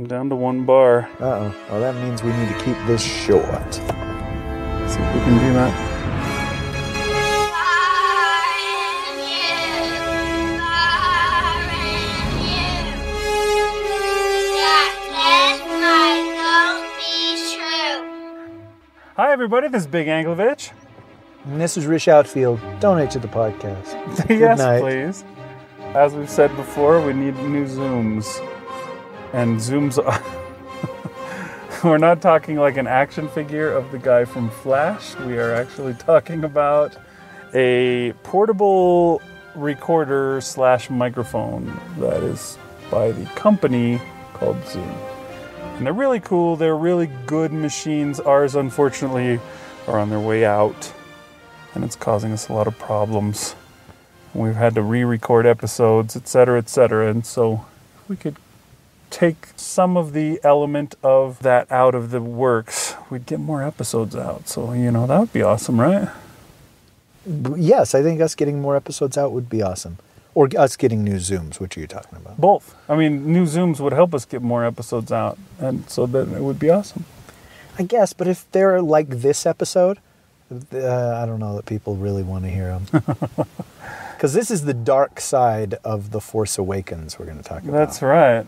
I'm down to one bar. Uh oh. Well, that means we need to keep this short. See if we can do that. Hi, everybody. This is Bigg Anklevich. And this is Rish Outfield. Donate to the podcast. yes, night. please. As we've said before, we need new zooms. And zooms are. We're not talking like an action figure of the guy from Flash. We are actually talking about a portable recorder slash microphone that is by the company called Zoom. And they're really cool. They're really good machines. Ours, unfortunately, are on their way out. And it's causing us a lot of problems. We've had to re record episodes, etc., etc. And so, if we could take some of the element of that out of the works, we'd get more episodes out. So, you know, that would be awesome, right? Yes, I think us getting more episodes out would be awesome. Or us getting new Zooms, which are you talking about? Both. I mean, new Zooms would help us get more episodes out. And so then it would be awesome. I guess, but if they're like this episode, uh, I don't know that people really want to hear them. Because this is the dark side of The Force Awakens we're going to talk about. That's right.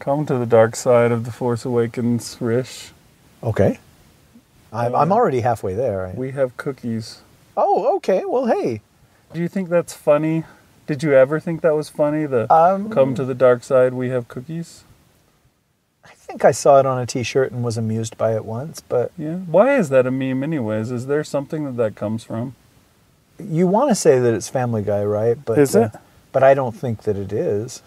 Come to the dark side of The Force Awakens, Rish. Okay. I'm, I'm already halfway there. We have cookies. Oh, okay. Well, hey. Do you think that's funny? Did you ever think that was funny? The Um, come to the dark side, we have cookies? I think I saw it on a T-shirt and was amused by it once, but Yeah. Why is that a meme, anyways? Is there something that that comes from? you want to say that it's Family Guy, right? But Is it? But I don't think that it is.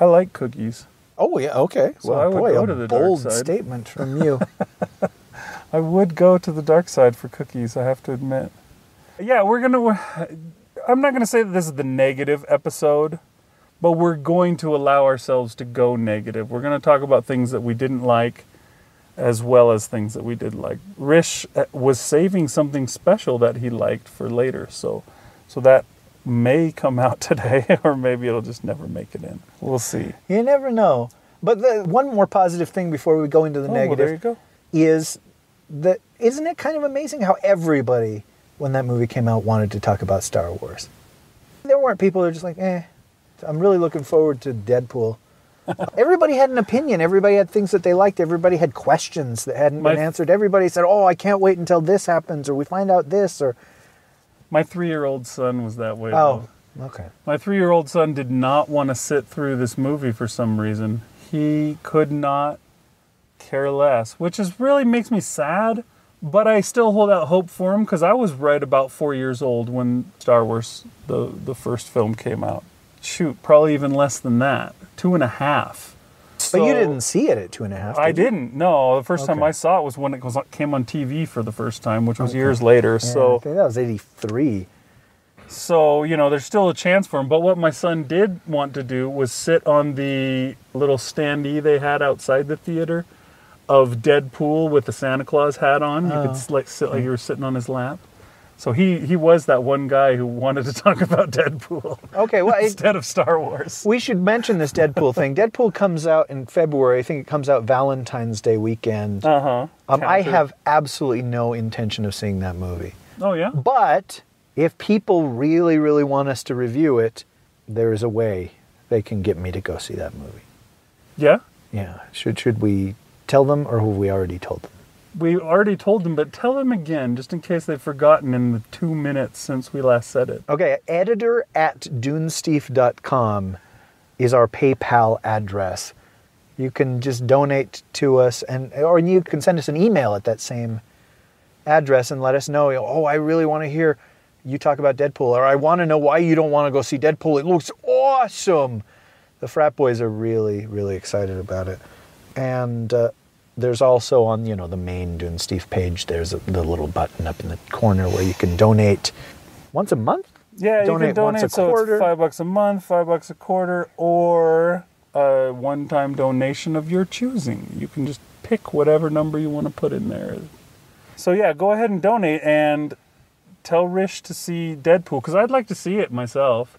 I like cookies. Oh yeah, okay. So well, I would boy, go to the dark bold side. statement from you. I would go to the dark side for cookies, I have to admit. Yeah, we're going to. I'm not going to say that this is the negative episode, but we're going to allow ourselves to go negative. We're going to talk about things that we didn't like as well as things that we did like. Rish uh, was saving something special that he liked for later, so so that may come out today or maybe it'll just never make it in. We'll see. you never know. But the one more positive thing before we go into the Oh, well, negative go. is that isn't it kind of amazing how everybody when that movie came out wanted to talk about Star Wars. There weren't people who were just like, eh, I'm really looking forward to Deadpool. everybody had an opinion. Everybody had things that they liked. Everybody had questions that hadn't My- been answered. Everybody said, "Oh, I can't wait until this happens, or we find out this." Or My 3-year-old son was that way. oh, okay. My three year old son did not want to sit through this movie for some reason. He could not care less, which is really makes me sad. But I still hold out hope for him because I was right about four years old when Star Wars, the, the first film, came out. Shoot, probably even less than that. Two and a half. But you didn't see it at two and a half. I did you? didn't. No, the first time I saw it was when it was, came on TV for the first time, which was years later. Yeah, so I think that was '83. So, you know, there's still a chance for him. But what my son did want to do was sit on the little standee they had outside the theater of Deadpool with the Santa Claus hat on. You Oh. could s- like sit like you were sitting on his lap. So he he was that one guy who wanted to talk about Deadpool Okay, well, it, instead of Star Wars. we should mention this Deadpool thing. Deadpool comes out in February. I think it comes out Valentine's Day weekend. Uh huh. Um, I have absolutely no intention of seeing that movie. Oh yeah. But if people really, really want us to review it, there is a way they can get me to go see that movie. Yeah. Yeah. Should should we tell them, or have we already told them? We already told them, but tell them again, just in case they've forgotten in the two minutes since we last said it. Okay, editor at dunesteef.com is our PayPal address. You can just donate to us, and or you can send us an email at that same address and let us know. Oh, I really want to hear you talk about Deadpool, or I want to know why you don't want to go see Deadpool. It looks awesome. The frat boys are really, really excited about it, and uh, there's also on you know the main Dunesteef page. There's a, the little button up in the corner where you can donate once a month. Yeah, Donate you can once donate a so quarter. it's five bucks a month, five bucks a quarter, or a one-time donation of your choosing. You can just pick whatever number you want to put in there. So yeah, go ahead and donate and tell Rish to see Deadpool because I'd like to see it myself.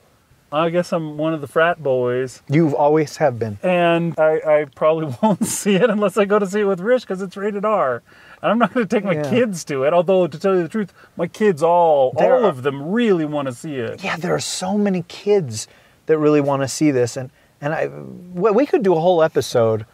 I guess I'm one of the frat boys. You've always have been. and I, I probably won't see it unless I go to see it with Rish because it's rated R. And I'm not going to take my Yeah. kids to it. Although to tell you the truth, my kids all There all are- of them really want to see it. Yeah, there are so many kids that really want to see this, and and I, well, we could do a whole episode.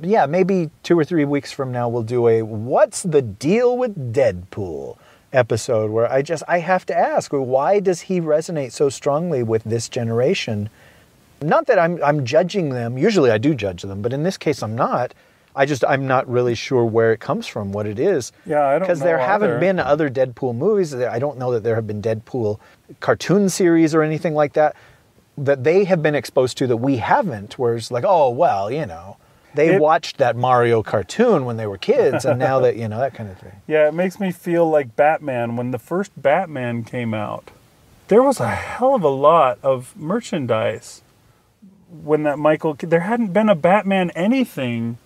Yeah, maybe two or three weeks from now we'll do a "What's the deal with Deadpool" episode where I just I have to ask why does he resonate so strongly with this generation? Not that I'm I'm judging them. Usually I do judge them, but in this case I'm not. I just I'm not really sure where it comes from, what it is. Yeah, I don't because there know haven't been other Deadpool movies. I don't know that there have been Deadpool cartoon series or anything like that that they have been exposed to that we haven't. Where it's like, oh well, you know, they It- watched that Mario cartoon when they were kids, and now that you know that kind of thing. Yeah, it makes me feel like Batman when the first Batman came out. There was a hell of a lot of merchandise when that Michael. There hadn't been a Batman anything.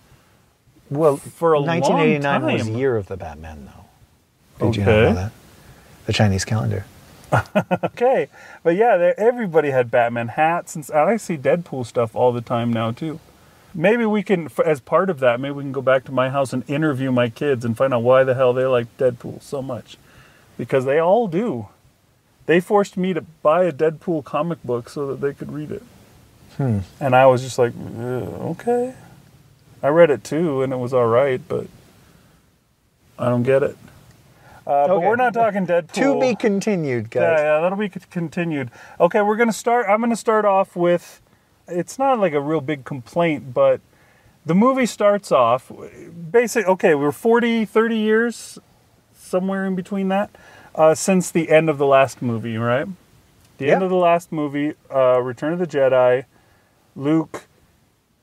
Well, For a long 1989 was time. the year of the Batman, though. Did you not know that? The Chinese calendar. Okay, but yeah, everybody had Batman hats, and I see Deadpool stuff all the time now too. Maybe we can, as part of that, maybe we can go back to my house and interview my kids and find out why the hell they like Deadpool so much, because they all do. They forced me to buy a Deadpool comic book so that they could read it, Hmm. and I was just like, "Uh, okay. I read it too, and it was all right, but I don't get it. Uh, But we're not talking Deadpool. To be continued, guys. Yeah, yeah, that'll be continued. Okay, we're gonna start. I'm gonna start off with. It's not like a real big complaint, but the movie starts off basic. Okay, we're 40, 30 years, somewhere in between that, uh, since the end of the last movie, right? The end of the last movie, uh, Return of the Jedi. Luke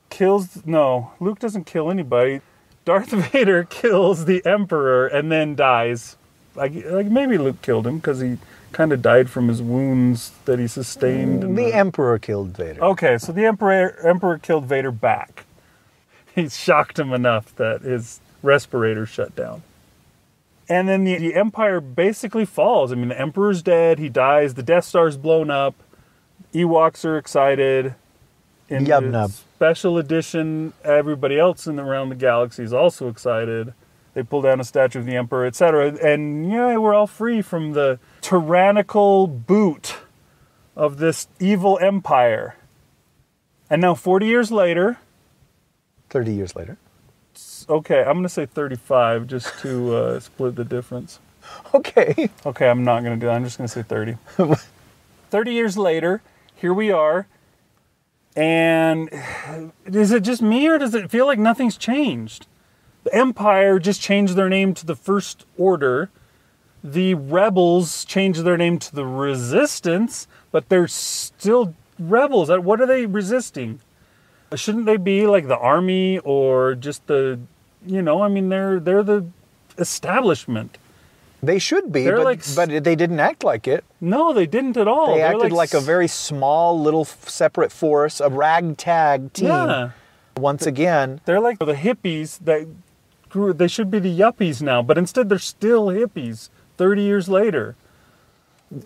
kills. No, Luke doesn't kill anybody. Darth Vader kills the Emperor and then dies. Like, like maybe Luke killed him because he kind of died from his wounds that he sustained. in The Emperor killed Vader. Okay, so the Emperor Emperor killed Vader back. He shocked him enough that his respirator shut down. And then the, the Empire basically falls. I mean, the Emperor's dead. He dies. The Death Star's blown up. Ewoks are excited. In Yub the nub. special edition, everybody else in the, around the galaxy is also excited. They pull down a statue of the Emperor, etc. And yeah, we're all free from the tyrannical boot of this evil empire. And now, 40 years later, 30 years later. okay, I'm going to say 35 just to uh, split the difference. Okay. Okay, I'm not going to do that. I'm just going to say 30. 30 years later, here we are. And is it just me or does it feel like nothing's changed? The Empire just changed their name to the First Order. The rebels changed their name to the Resistance, but they're still rebels. Uh, What are they resisting? Shouldn't they be like the army or just the, you know, I mean, they're they're the establishment. They should be, but, like but they didn't act like it. No, they didn't at all. They They're acted like, a very small little separate force, a ragtag team. Yeah. Once again, They're like the hippies that grew. They should be the yuppies now, but instead they're still hippies. Thirty years later,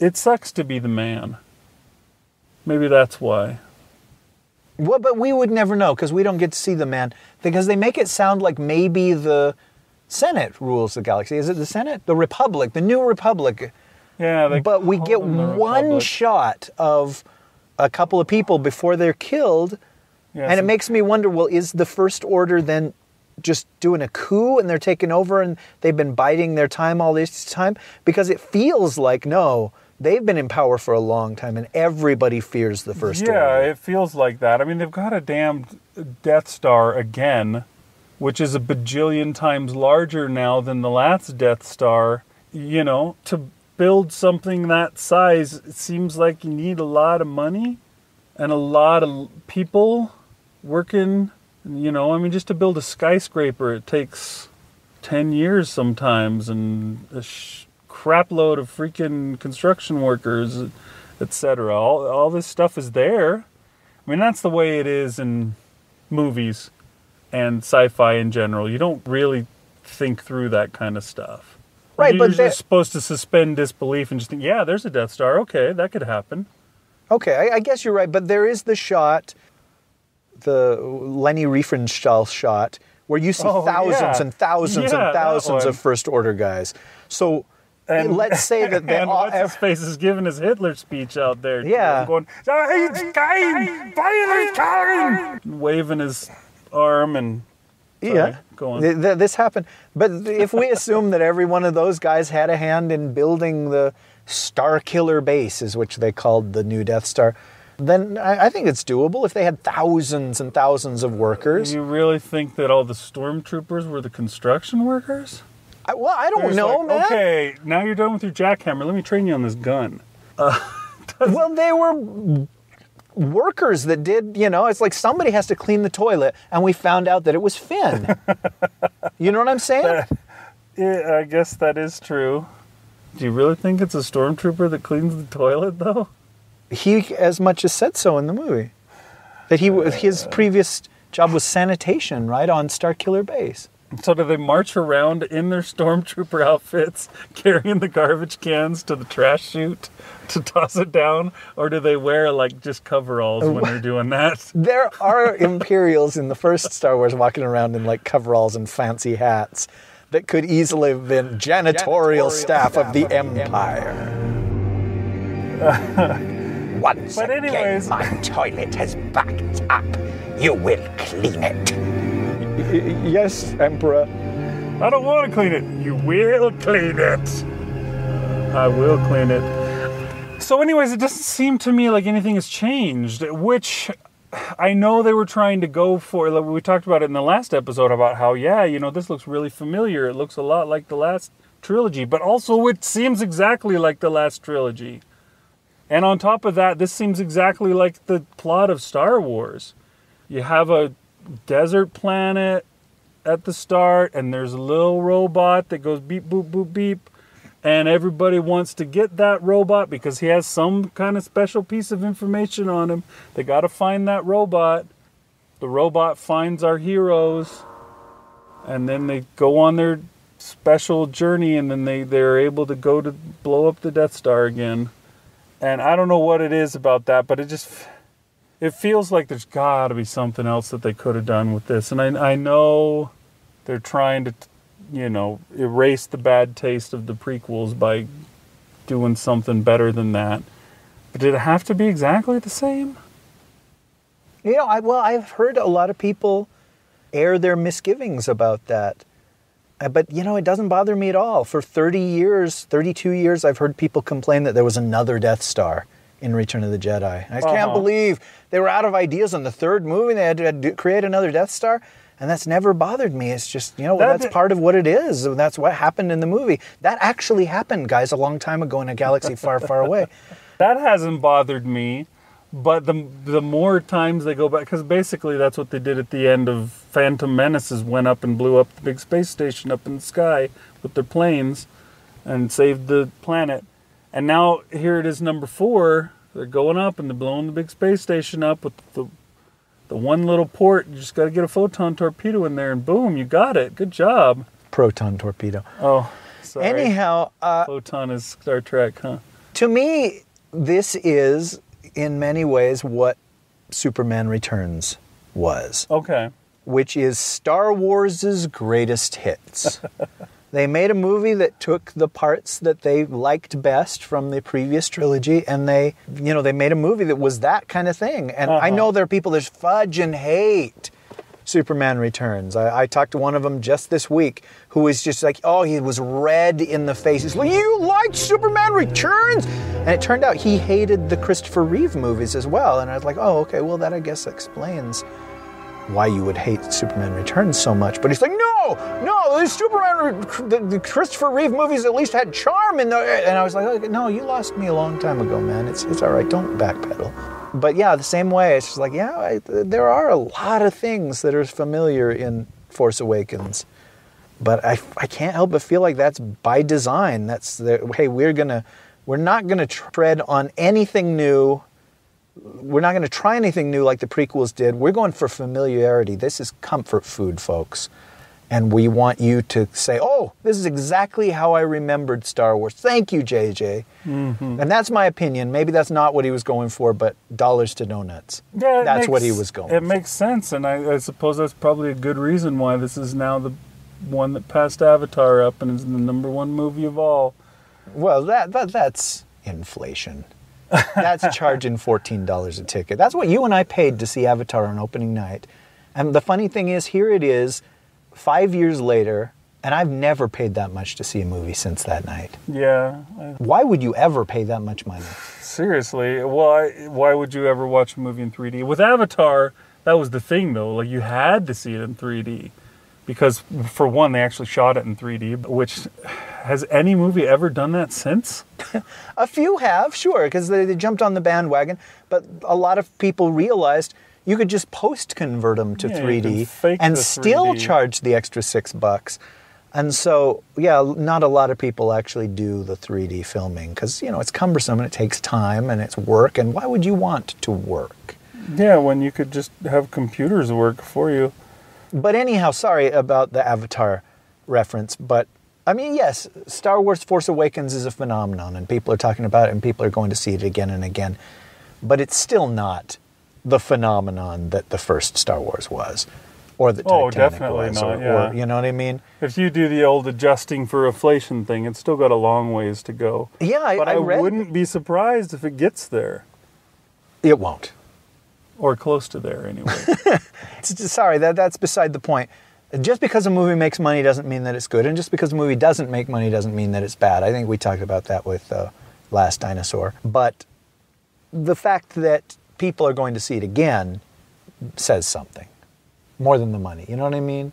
it sucks to be the man. Maybe that's why. well, but we would never know because we don't get to see the man because they make it sound like maybe the Senate rules the galaxy. Is it the Senate? The Republic, the new Republic. Yeah, they but we get one shot of a couple of people before they're killed, Yeah, and it makes me wonder well, is the First Order then just doing a coup and they're taking over and they've been biding their time all this time? Because it feels like, no, they've been in power for a long time and everybody fears the First yeah, Order. it feels like that. I mean, they've got a damned Death Star again, which is a bajillion times larger now than the last Death Star. You know, to build something that size, it seems like you need a lot of money and a lot of people working. You know, I mean, just to build a skyscraper, it takes 10 years sometimes and a sh- crapload of freaking construction workers, etc. All, all this stuff is there. I mean, that's the way it is in movies and sci-fi in general. You don't really think through that kind of stuff. Right, You're but that- supposed to suspend disbelief and just think, yeah, there's a Death Star. Okay, that could happen. Okay, I, I guess you're right, but there is the shot, the Leni Riefenstahl shot, where you see Oh, thousands yeah. and thousands Yeah, and thousands of First Order guys. So And- let's say that they and all, what's his face is giving his Hitler speech out there. too. Yeah. going, "It's kein Feierlichkeit," waving his arm and Sorry, yeah, go on. Th- th- this happened. But if we assume that every one of those guys had a hand in building the Starkiller base, is which they called the new Death Star, then I, I think it's doable. If they had thousands and thousands of workers, you really think that all the stormtroopers were the construction workers? I, well, I don't know, like, man. Okay, now you're done with your jackhammer. Let me train you on this gun. Uh, well, they were workers that did, you know, it's like somebody has to clean the toilet, and we found out that it was Finn. you know what I'm saying? Yeah, I guess that is true. Do you really think it's a stormtrooper that cleans the toilet, though? He as much as said so in the movie. That he was his uh, previous job was sanitation, right, on Starkiller Base. So do they march around in their stormtrooper outfits, carrying the garbage cans to the trash chute to toss it down, or do they wear like just coveralls when they're doing that? There are Imperials in the first Star Wars walking around in like coveralls and fancy hats that could easily have been janitorial, staff, of the Empire. Once But again, anyways- my toilet has backed up. You will clean it. yes, Emperor. I don't want to clean it. You will clean it. I will clean it. So, anyways, it doesn't seem to me like anything has changed, which I know they were trying to go for. Like we talked about it in the last episode about how, yeah, you know, this looks really familiar. It looks a lot like the last trilogy, but also it seems exactly like the last trilogy. And on top of that, this seems exactly like the plot of Star Wars. You have a desert planet at the start, and there's a little robot that goes beep, boop, boop, beep. And everybody wants to get that robot because he has some kind of special piece of information on him. They got to find that robot. The robot finds our heroes, and then they go on their special journey, and then they, they're able to go to blow up the Death Star again. And I don't know what it is about that, but it just it feels like there's got to be something else that they could have done with this. And I I know they're trying to you know erase the bad taste of the prequels by doing something better than that. But did it have to be exactly the same? You know, I, well, I've heard a lot of people air their misgivings about that. Uh, But, you know, it doesn't bother me at all. For 30 years, 32 years, I've heard people complain that there was another Death Star in Return of the Jedi. I can't Uh-huh. believe they were out of ideas on the third movie. They had to create another Death Star. And that's never bothered me. It's just, you know, That- that's part of what it is. That's what happened in the movie. That actually happened, guys, a long time ago in a galaxy far, far away. That hasn't bothered me, but the the more times they go back, because basically that's what they did at the end of Phantom Menaces, went up and blew up the big space station up in the sky with their planes, and saved the planet. And now here it is, number four. They're going up and they're blowing the big space station up with the the one little port. You just got to get a photon torpedo in there, and boom, you got it. Good job. Proton torpedo. Oh, sorry. Anyhow, uh, photon is Star Trek, huh? to me, this is in many ways what Superman Returns was, Okay. which is Star Wars' greatest hits. they made a movie that took the parts that they liked best from the previous trilogy and they, you know, they made a movie that was that kind of thing. And I Uh-huh. know there are people that fudge and hate Superman Returns. I, I talked to one of them just this week who was just like, oh, he was red in the face. He's like, you like Superman Returns? And it turned out he hated the Christopher Reeve movies as well. And I was like, oh, okay, well, that I guess explains why you would hate Superman Returns so much. But he's like, no, no, the Superman, the, the Christopher Reeve movies at least had charm in. And I was like, oh, no, you lost me a long time ago, man. It's, it's all right, don't backpedal. But yeah, the same way, it's just like, yeah, I, there are a lot of things that are familiar in Force Awakens. But I, I can't help but feel like that's by design. That's the, hey, we're gonna, we're not gonna tread on anything new we're not to try anything new like the prequels did. We're going for familiarity. This is comfort food, folks. And we want you to say, oh, this is exactly how I remembered Star Wars. Thank you, JJ. Mm-hmm. And that's my opinion. Maybe that's not what he was going for, but dollars to donuts. Yeah, that's what he was going It for. makes sense, and I, I suppose that's probably a good reason why this is now the one that passed Avatar up and is the number one movie of all. Well, that, that that's inflation. That's charging fourteen dollars a ticket. That's what you and I paid to see Avatar on opening night. And the funny thing is, here it is, five years later, and I've never paid that much to see a movie since that night. Yeah, I, Why would you ever pay that much money? seriously. Why? Why would you ever watch a movie in 3D? With Avatar, that was the thing, though. Like you had to see it in 3D because, for one, they actually shot it in 3D. Which has any movie ever done that since? A few have, sure, because they, they jumped on the bandwagon, but a lot of people realized you could just post convert them to Yeah, 3D and the still 3D. charge the extra six bucks. And so, yeah, not a lot of people actually do the 3D filming because, you know, it's cumbersome and it takes time and it's work. And why would you want to work? Yeah, when you could just have computers work for you. But anyhow, sorry about the Avatar reference, but I mean, yes, Star Wars Force Awakens is a phenomenon and people are talking about it and people are going to see it again and again. But it's still not the phenomenon that the first Star Wars was or the Oh, Titanic definitely was not, or, yeah. or you know what I mean? If you do the old adjusting for inflation thing, it's still got a long ways to go. Yeah, I, But I, I read wouldn't be surprised if it gets there, it won't. or close to there anyway. Sorry, that that's beside the point. Just because a movie makes money doesn't mean that it's good, and just because a movie doesn't make money doesn't mean that it's bad. I think we talked about that with uh, Last Dinosaur. But the fact that people are going to see it again says something more than the money. You know what I mean?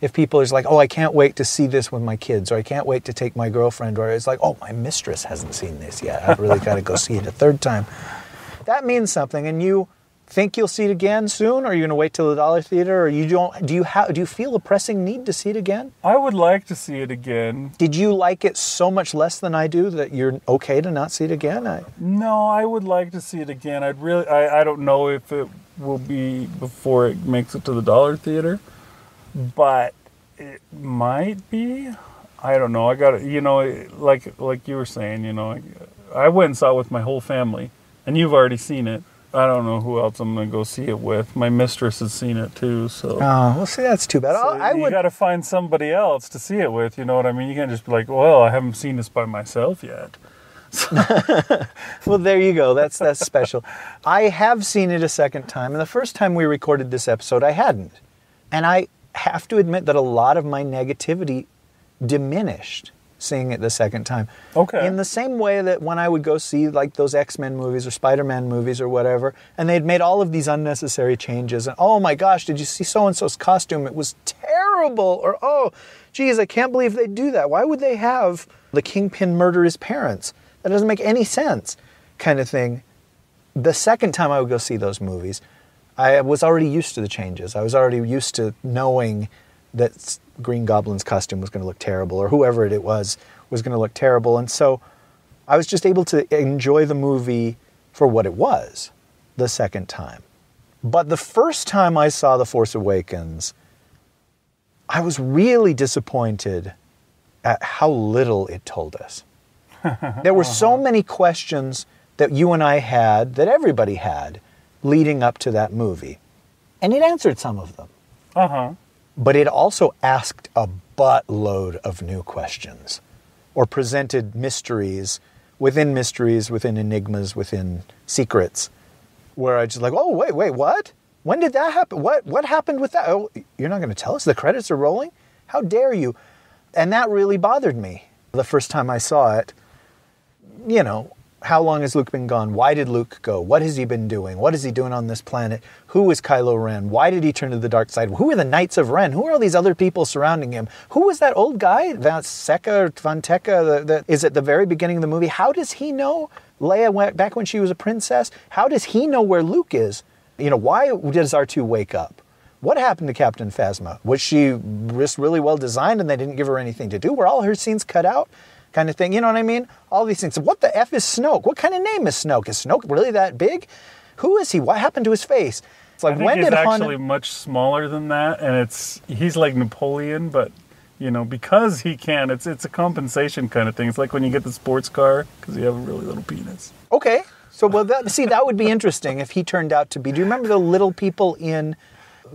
If people are like, oh, I can't wait to see this with my kids, or I can't wait to take my girlfriend, or it's like, oh, my mistress hasn't seen this yet. I've really got to go see it a third time. That means something, and you think you'll see it again soon, or are you going to wait till the dollar theater, or you don't? Do you have? Do you feel a pressing need to see it again? I would like to see it again. Did you like it so much less than I do that you're okay to not see it again? I, No, I would like to see it again. I'd really, I, I don't know if it will be before it makes it to the dollar theater, but it might be. I don't know. I got you know, like like you were saying, you know, I, I went and saw it with my whole family, and you've already seen it. I don't know who else I'm gonna go see it with. My mistress has seen it too, so. oh, well, see, that's too bad. So I, I you would. got to find somebody else to see it with. You know what I mean? You can't just be like, "Well, I haven't seen this by myself yet." Well, there you go. That's that's special. I have seen it a second time, and the first time we recorded this episode, I hadn't, and I have to admit that a lot of my negativity diminished seeing it the second time. Okay. In the same way that when I would go see like those X Men movies or Spider Man movies or whatever, and they'd made all of these unnecessary changes, and oh my gosh, did you see so and so's costume? It was terrible. Or oh, geez, I can't believe they do that. Why would they have the kingpin murder his parents? That doesn't make any sense, kind of thing. The second time I would go see those movies, I was already used to the changes. I was already used to knowing that Green Goblin's costume was going to look terrible, or whoever it was was going to look terrible, and so I was just able to enjoy the movie for what it was the second time. But the first time I saw The Force Awakens, I was really disappointed at how little it told us. There were so many questions that you and I had, that everybody had, leading up to that movie. And it answered some of them. Uh huh. But it also asked a buttload of new questions or presented mysteries within mysteries, within enigmas, within secrets, where I just like, oh, wait, wait, what? When did that happen? What, what happened with that? Oh, you're not going to tell us? The credits are rolling? How dare you? And that really bothered me the first time I saw it. You know, how long has Luke been gone? Why did Luke go? What has he been doing? What is he doing on this planet? Who is Kylo Ren? Why did he turn to the dark side? Who are the Knights of Ren? Who are all these other people surrounding him? Who was that old guy, Van Seca or the, the, is at the very beginning of the movie? How does he know Leia went back when she was a princess? How does he know where Luke is? You know, why does R2 wake up? What happened to Captain Phasma? Was she just really well designed and they didn't give her anything to do? Were all her scenes cut out? Kind of thing. You know what I mean? All these things. What the F is Snoke? What kind of name is Snoke? Is Snoke really that big? Who is he? What happened to his face? It's like when he's did Han? actually much smaller than that, and it's he's like Napoleon, but you know because he can, it's it's a compensation kind of thing. It's like when you get the sports car because you have a really little penis. Okay. So well, that, see, that would be interesting if he turned out to be. Do you remember the little people in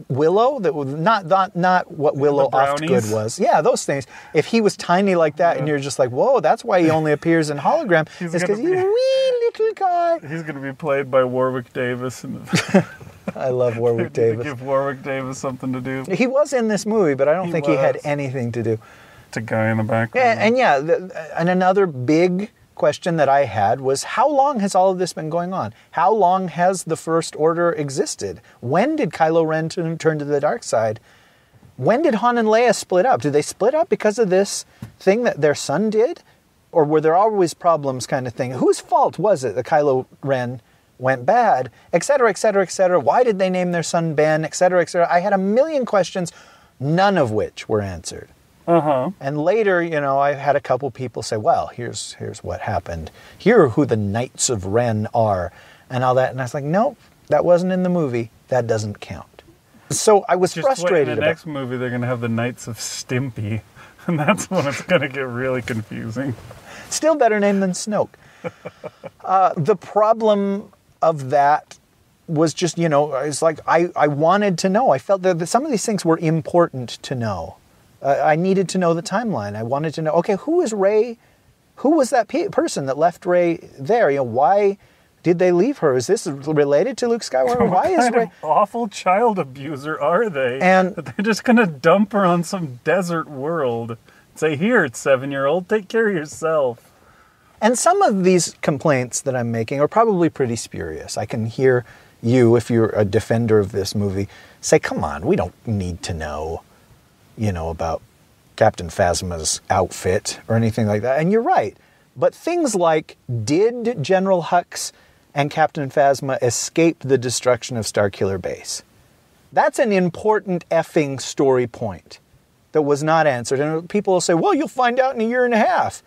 Willow? That was not not not what Willow Ufgood was. Yeah, those things. If he was tiny like that, and you're just like, whoa, that's why he only appears in hologram. He's it's because gonna he's a be- wee little guy. He's going to be played by Warwick Davis, and the, I love Warwick Davis. give Warwick Davis something to do. He was in this movie, but I don't He think he had anything to do. It's a guy in the background. Yeah, and yeah, the, and another big question that I had was how long has all of this been going on? How long has the First Order existed? When did Kylo Ren turn, to the dark side? When did Han and Leia split up? Did they split up because of this thing that their son did? Or were there always problems kind of thing? Whose fault was it that Kylo Ren went bad, et cetera, et cetera, et cetera? Why did they name their son Ben, et cetera, et cetera? I had a million questions, none of which were answered. Uh huh. And later, you know, I had a couple people say, "Well, here's here's what happened. Here are who the Knights of Ren are," and all that. And I was like, "Nope, that wasn't in the movie. That doesn't count." So I was Just wait, in the next movie, they're going to have the Knights of Stimpy, and that's when it's going to get really confusing. Still better name than Snoke. uh, the problem of that was just, you know, it's like I, I wanted to know. I felt that some of these things were important to know. Uh, I needed to know the timeline. I wanted to know, okay, who is Rey? Who was that pe- person that left Rey there? You know, why did they leave her? Is this related to Luke Skywalker? Why is Rey? of awful child abuser are they? And- they're just gonna dump her on some desert world. Say, here, seven year old, take care of yourself. And some of these complaints that I'm making are probably pretty spurious. I can hear you, if you're a defender of this movie, say, come on, we don't need to know, you know, about Captain Phasma's outfit or anything like that. And you're right. But things like, did General Hux and Captain Phasma escape the destruction of Starkiller Base? That's an important effing story point that was not answered. And people will say, well, you'll find out in a year and a half.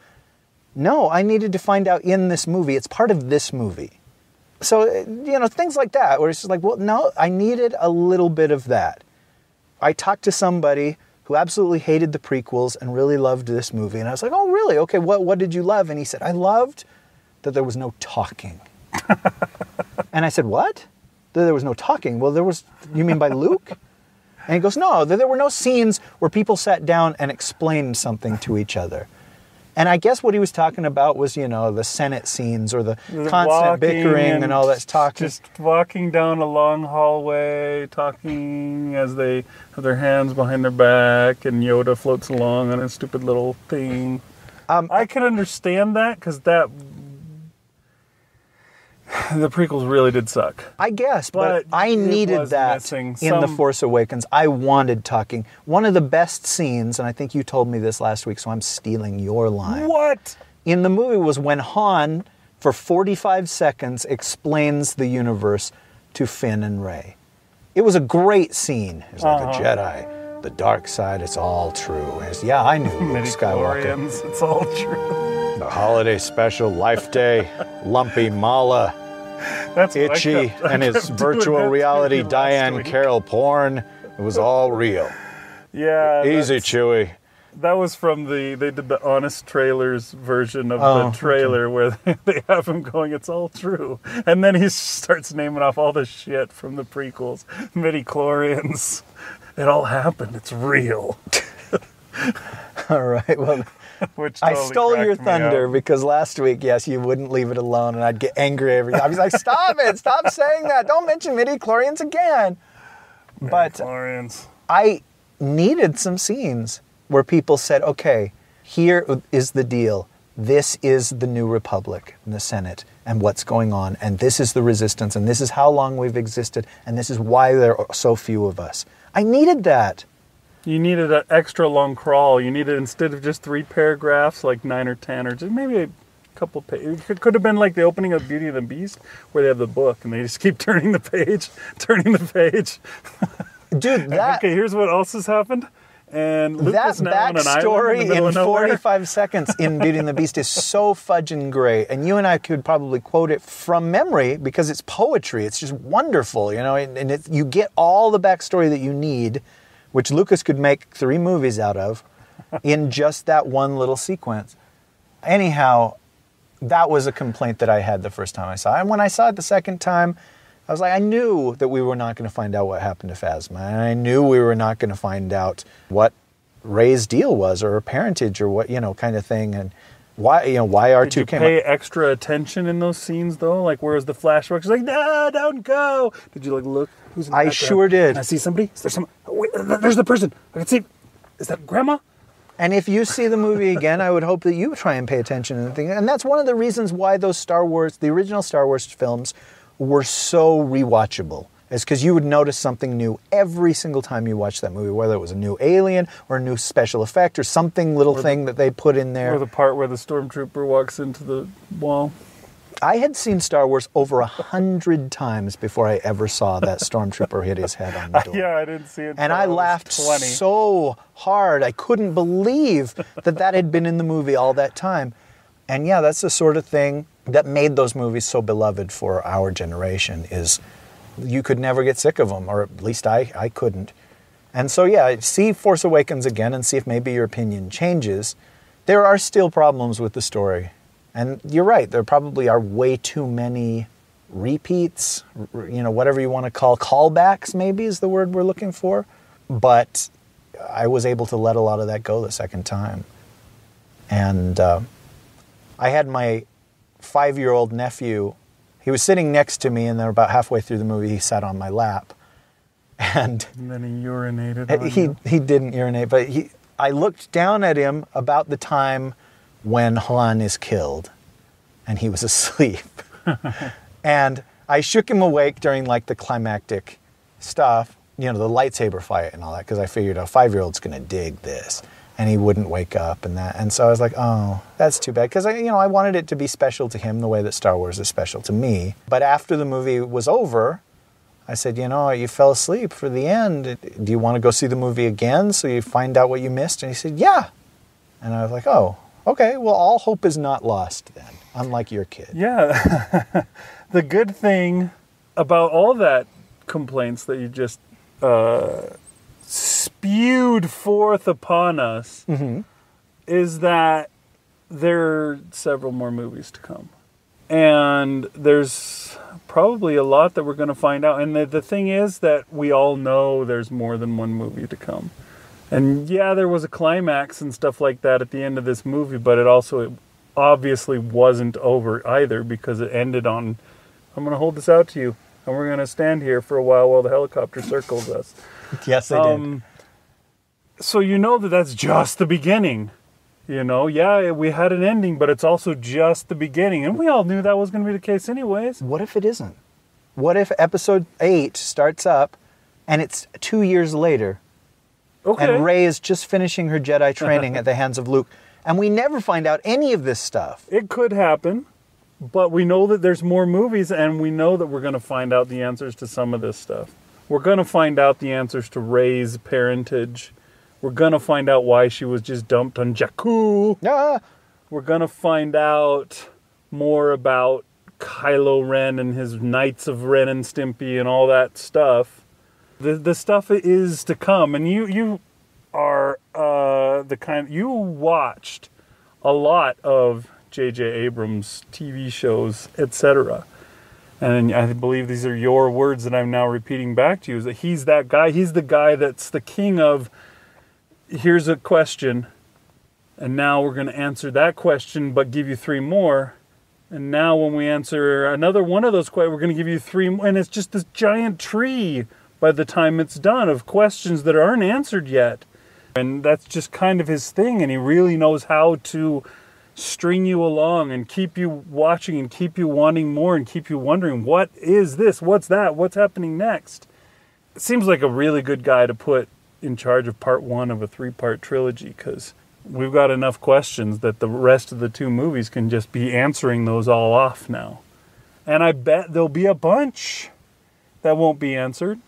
No, I needed to find out in this movie. It's part of this movie. So, you know, things like that, where it's just like, well, no, I needed a little bit of that. I talked to somebody who absolutely hated the prequels and really loved this movie. And I was like, oh, really? Okay, what, what did you love? And he said, I loved that there was no talking. and I said, what? That there was no talking? Well, there was, you mean by Luke? And he goes, no, that there were no scenes where people sat down and explained something to each other. And I guess what he was talking about was, you know, the Senate scenes or the The constant bickering and, all that talking. Just walking down a long hallway, talking as they have their hands behind their back, and Yoda floats along on his stupid little thing. Um, I can understand that because that the prequels really did suck. I guess, but, But I needed that in The Force Awakens. I wanted talking. One of the best scenes, and I think you told me this last week, so I'm stealing your line. What? In the movie was when Han, for 45 seconds, explains the universe to Finn and Rey. It was a great scene. It's like Uh-huh. the Jedi, the dark side, it's all true. It's, yeah, I knew Luke Skywalker. It's all true. The holiday special, Life Day, Lumpy Malla. That's Itchy kept- and his virtual reality Diahann week. Carroll porn. It was all real. Yeah, Easy, Chewie. That was from the they did the honest trailers version of Oh, the trailer where they, they have him going, "It's all true," and then he starts naming off all the shit from the prequels, midi chlorians. It all happened. It's real. All right. Well, Which I stole your thunder because last week, yes, you wouldn't leave it alone, and I'd get angry every time. I was like, "Stop it! Stop saying that! Don't mention midi chlorians again." But. I needed some scenes where people said, okay, here is the deal. This is the new republic in the Senate and what's going on, and this is the resistance, and this is how long we've existed, and this is why there are so few of us. I needed that. You needed an extra long crawl. You needed instead of just three paragraphs, like nine or ten, or just maybe a couple pages. It could have been like the opening of Beauty and the Beast, where they have the book and they just keep turning the page, turning the page. Dude, that okay, here's what else has happened. and Luke that is now on an island backstory in, in 45 seconds in Beauty and the Beast is so fudging great. And you and I could probably quote it from memory because it's poetry. It's just wonderful, you know, and, and it, you get all the backstory that you need, which Lucas could make three movies out of in just that one little sequence. Anyhow, that was a complaint that I had the first time I saw it. And when I saw it the second time, I was like, I knew that we were not going to find out what happened to Phasma. And I knew we were not going to find out what Rey's deal was or her parentage or what, you know, kind of thing. And why, you know, why R2 Did you came pay up. extra attention in those scenes though? Like where's the flashback? She's like, no, don't go. Did you like look? Who's in the I background? sure did. Can I see somebody? Is there some? Oh, wait, there's the person. I can see. Is that grandma? And if you see the movie again, I would hope that you try and pay attention to the thing. And that's one of the reasons why those Star Wars, the original Star Wars films, were so rewatchable. Is because you would notice something new every single time you watched that movie, whether it was a new alien or a new special effect or something little thing that they put in there. Or the part where the stormtrooper walks into the wall. I had seen Star Wars over a hundred times before I ever saw that stormtrooper hit his head on the door. Yeah, I didn't see it. And I laughed 20. so hard. I couldn't believe that that had been in the movie all that time. And yeah, that's the sort of thing that made those movies so beloved for our generation is you could never get sick of them, or at least I, I couldn't. And so yeah, see Force Awakens again and see if maybe your opinion changes. There are still problems with the story. And you're right, there probably are way too many repeats, you know, whatever you want to call callbacks maybe is the word we're looking for. But I was able to let a lot of that go the second time. And uh, I had my five year old nephew, he was sitting next to me, and then about halfway through the movie, he sat on my lap. And And then he urinated. he, you. he didn't urinate, but he, I looked down at him about the time when Han is killed, and he was asleep. and I shook him awake during like the climactic stuff, you know, the lightsaber fight and all that, because I figured a five year old's to dig this. And he wouldn't wake up and that. And so I was like, oh, that's too bad. Because, I, you know, I wanted it to be special to him the way that Star Wars is special to me. But after the movie was over, I said, you know, you fell asleep for the end. Do you want to go see the movie again so you find out what you missed? And he said, yeah. And I was like, oh, okay. Well, all hope is not lost then, unlike your kid. Yeah. the good thing about all that complaints that you just uh, spewed forth upon us is that there are several more movies to come. And there's probably a lot that we're going to find out. And the, the thing is that we all know there's more than one movie to come. And yeah, there was a climax and stuff like that at the end of this movie, but it also it obviously wasn't over either because it ended on I'm going to hold this out to you and we're going to stand here for a while while the helicopter circles us. Yes, did. Um, so you know that that's just the beginning. You know, yeah, we had an ending, but it's also just the beginning. And we all knew that was going to be the case anyways. What if it isn't? What if episode eight starts up and it's two years later Okay. and Rey is just finishing her Jedi training at the hands of Luke and we never find out any of this stuff? It could happen, but we know that there's more movies, and we know that we're going to find out the answers to some of this stuff. We're going to find out the answers to Rey's parentage. We're going to find out why she was just dumped on Jakku. Ah, We're going to find out more about Kylo Ren and his Knights of Ren and Stimpy and all that stuff. The the stuff is to come, and you you are uh, the kind you watched a lot of J.J. Abrams TV shows, etc. And I believe these are your words that I'm now repeating back to you. Is that he's that guy? He's the guy that's the king of. Here's a question, and now we're going to answer that question, but give you three more. And now, when we answer another one of those questions, we're going to give you three. And it's just this giant tree by the time it's done of questions that aren't answered yet. And that's just kind of his thing. And he really knows how to string you along and keep you watching and keep you wanting more and keep you wondering what is this? What's that? What's happening next? It seems like a really good guy to put in charge of part one of a three part trilogy because we've got enough questions that the rest of the two movies can just be answering those all off now. And I bet there'll be a bunch that won't be answered.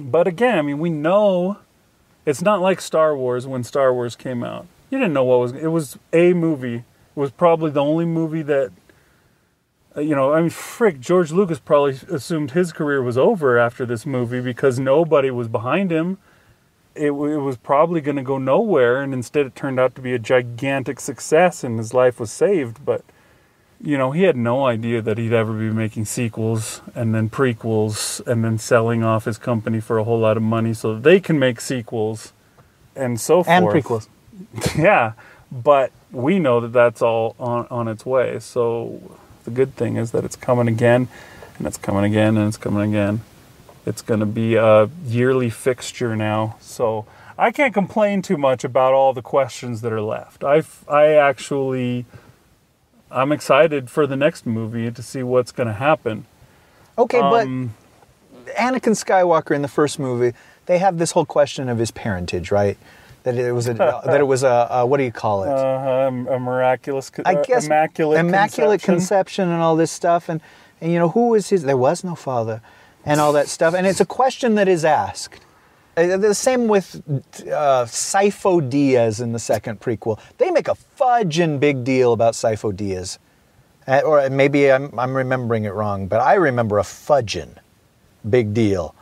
But again, I mean, we know It's not like Star Wars when Star Wars came out. You didn't know what was. It was a movie. It was probably the only movie that. uh, You know, I mean, frick, George Lucas probably assumed his career was over after this movie because nobody was behind him. It, it was probably going to go nowhere, and instead it turned out to be a gigantic success, and his life was saved. But you know, he had no idea that he'd ever be making sequels and then prequels and then selling off his company for a whole lot of money so they can make sequels and so forth. And prequels. yeah, but we know that that's all on, on its way. So the good thing is that it's coming again, and it's coming again, and it's coming again. It's going to be a yearly fixture now. So I can't complain too much about all the questions that are left. I I actually I'm excited for the next movie to see what's going to happen. Okay, Um, but Anakin Skywalker in the first movie, they have this whole question of his parentage, right? That it was a that it was a, a what do you call it? uh, a miraculous, I uh, guess immaculate, immaculate conception. conception and all this stuff, and and you know who was his? There was no father, and all that stuff, and it's a question that is asked. Uh, The same with uh, Sifo Dyas in the second prequel. They make a fudging big deal about Sifo Dyas, Uh, or maybe I'm I'm remembering it wrong, but I remember a fudging big deal.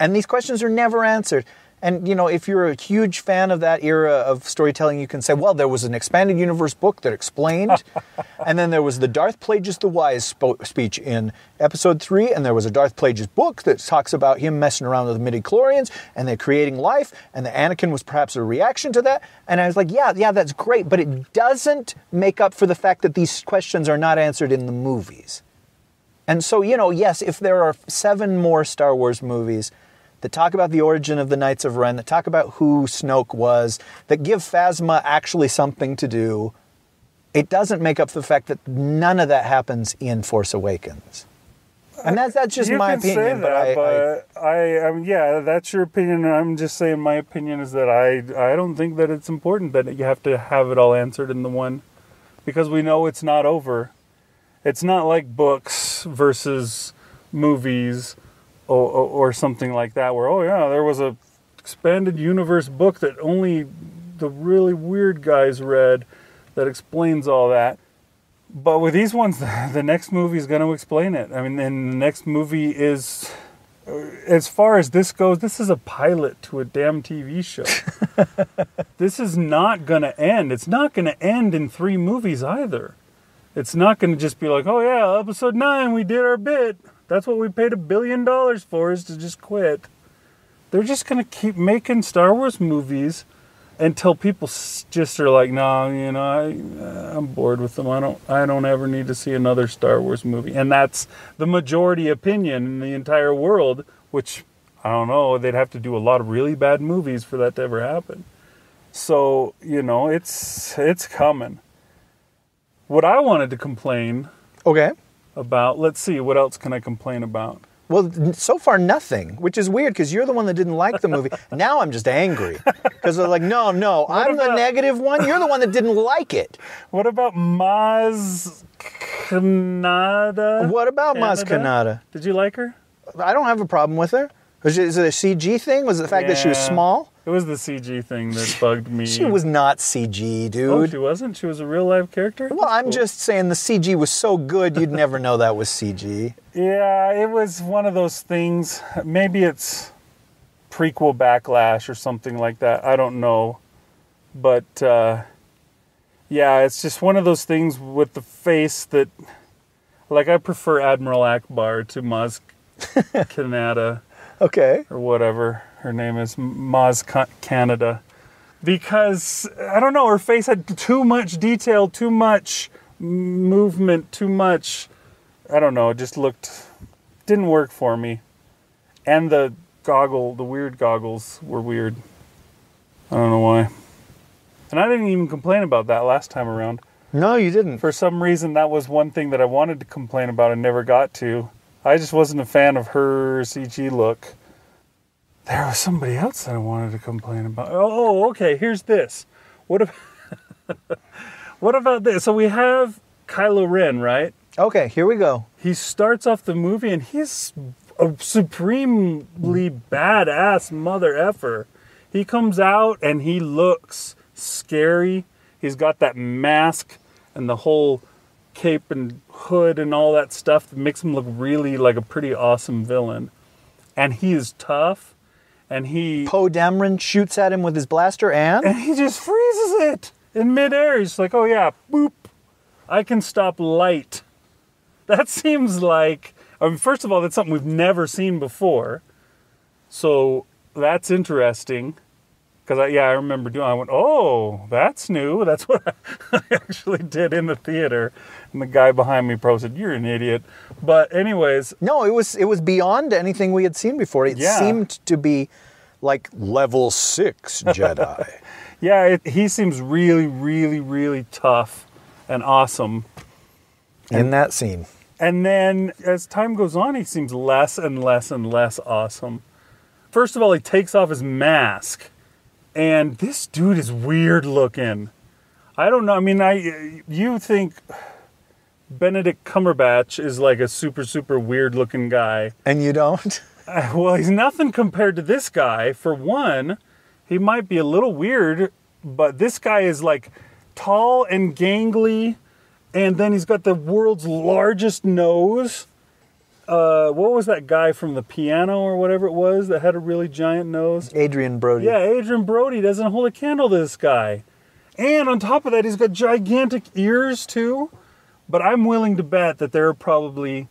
And these questions are never answered. And you know, if you're a huge fan of that era of storytelling, you can say, well, there was an expanded universe book that explained, and then there was the Darth Plagueis the Wise spo- speech in episode three, and there was a Darth Plagueis book that talks about him messing around with the midi-chlorians and they're creating life, and the Anakin was perhaps a reaction to that. And I was like, yeah, yeah, that's great, but it doesn't make up for the fact that these questions are not answered in the movies. And so, you know, yes, if there are seven more Star Wars movies that talk about the origin of the Knights of Ren, that talk about who Snoke was, that give Phasma actually something to do, it doesn't make up for the fact that none of that happens in Force Awakens. And that's, that's just you my can opinion. say but that, I, I- but I, I, mean, yeah, that's your opinion. I'm just saying my opinion is that I, I don't think that it's important that you have to have it all answered in the one, because we know it's not over. It's not like books versus movies, or, or, or something like that, where oh yeah, there was a expanded universe book that only the really weird guys read that explains all that. But with these ones, the next movie is going to explain it. I mean, and the next movie is, uh, as far as this goes, this is a pilot to a damn TV show. this is not going to end. It's not going to end in three movies either. It's not going to just be like, oh yeah, episode nine, we did our bit. That's what we paid a billion dollars for, is to just quit. They're just going to keep making Star Wars movies until people just are like, no, you know, I, uh, I'm bored with them. I don't, I don't ever need to see another Star Wars movie. And that's the majority opinion in the entire world. Which I don't know. They'd have to do a lot of really bad movies for that to ever happen. So you know, it's it's coming. What I wanted to complain okay. About, let's see, what else can I complain about? Well, so far nothing, which is weird because you're the one that didn't like the movie. now I'm just angry because they're like, no, no, I'm the negative one. You're the one that didn't like it. What about Maz Kanata? What about Maz Canada? Kanata? Did you like her? I don't have a problem with her. Was it, is it a CG thing? Was it the fact that she was small? It was the CG thing that bugged me. She was not CG, dude. Oh, she wasn't. She was a real life character. well, I'm Cool. just saying the CG was so good you'd never know that was CG. Yeah, it was one of those things. Maybe it's prequel backlash or something like that. I don't know. But uh, yeah, it's just one of those things with the face that, like, I prefer Admiral Ackbar to Maz Kanata Okay. or whatever her name is, Maz Canada. Because, I don't know, her face had too much detail, too much movement, too much. I don't know, it just looked. didn't work for me. And the goggle, the weird goggles were weird. I don't know why. And I didn't even complain about that last time around. No, you didn't. For some reason, that was one thing that I wanted to complain about and never got to. I just wasn't a fan of her CG look. There was somebody else that I wanted to complain about. Oh, okay. Here's this. What if? what about this? So we have Kylo Ren, right? Okay, here we go. He starts off the movie and he's a supremely badass mother effer. He comes out and he looks scary. He's got that mask and the whole cape and hood and all that stuff that makes him look really like a pretty awesome villain. And he is tough and he Poe Dameron shoots at him with his blaster and and he just freezes it in midair. He's like, oh yeah, boop. I can stop light. That seems like, I mean, first of all, that's something we've never seen before. So that's interesting. Because I, yeah, I remember doing. I went, oh, that's new. That's what I actually did in the theater. And the guy behind me probably said, "You're an idiot." But anyways, No, it was it was beyond anything we had seen before. It Yeah. seemed to be like level six Jedi. yeah, it, he seems really, really, really tough and awesome. in that scene. And then as time goes on, he seems less and less and less awesome. First of all, he takes off his mask, and this dude is weird looking. I don't know. I mean, I you think Benedict Cumberbatch is like a super super weird looking guy? And you don't? Uh, Well, he's nothing compared to this guy. For one, he might be a little weird, but this guy is like tall and gangly, and then he's got the world's largest nose. Uh, what was that guy from the piano or whatever it was that had a really giant nose? Adrien Brody. Yeah, Adrien Brody doesn't hold a candle to this guy. And on top of that, he's got gigantic ears too. But I'm willing to bet that there are probably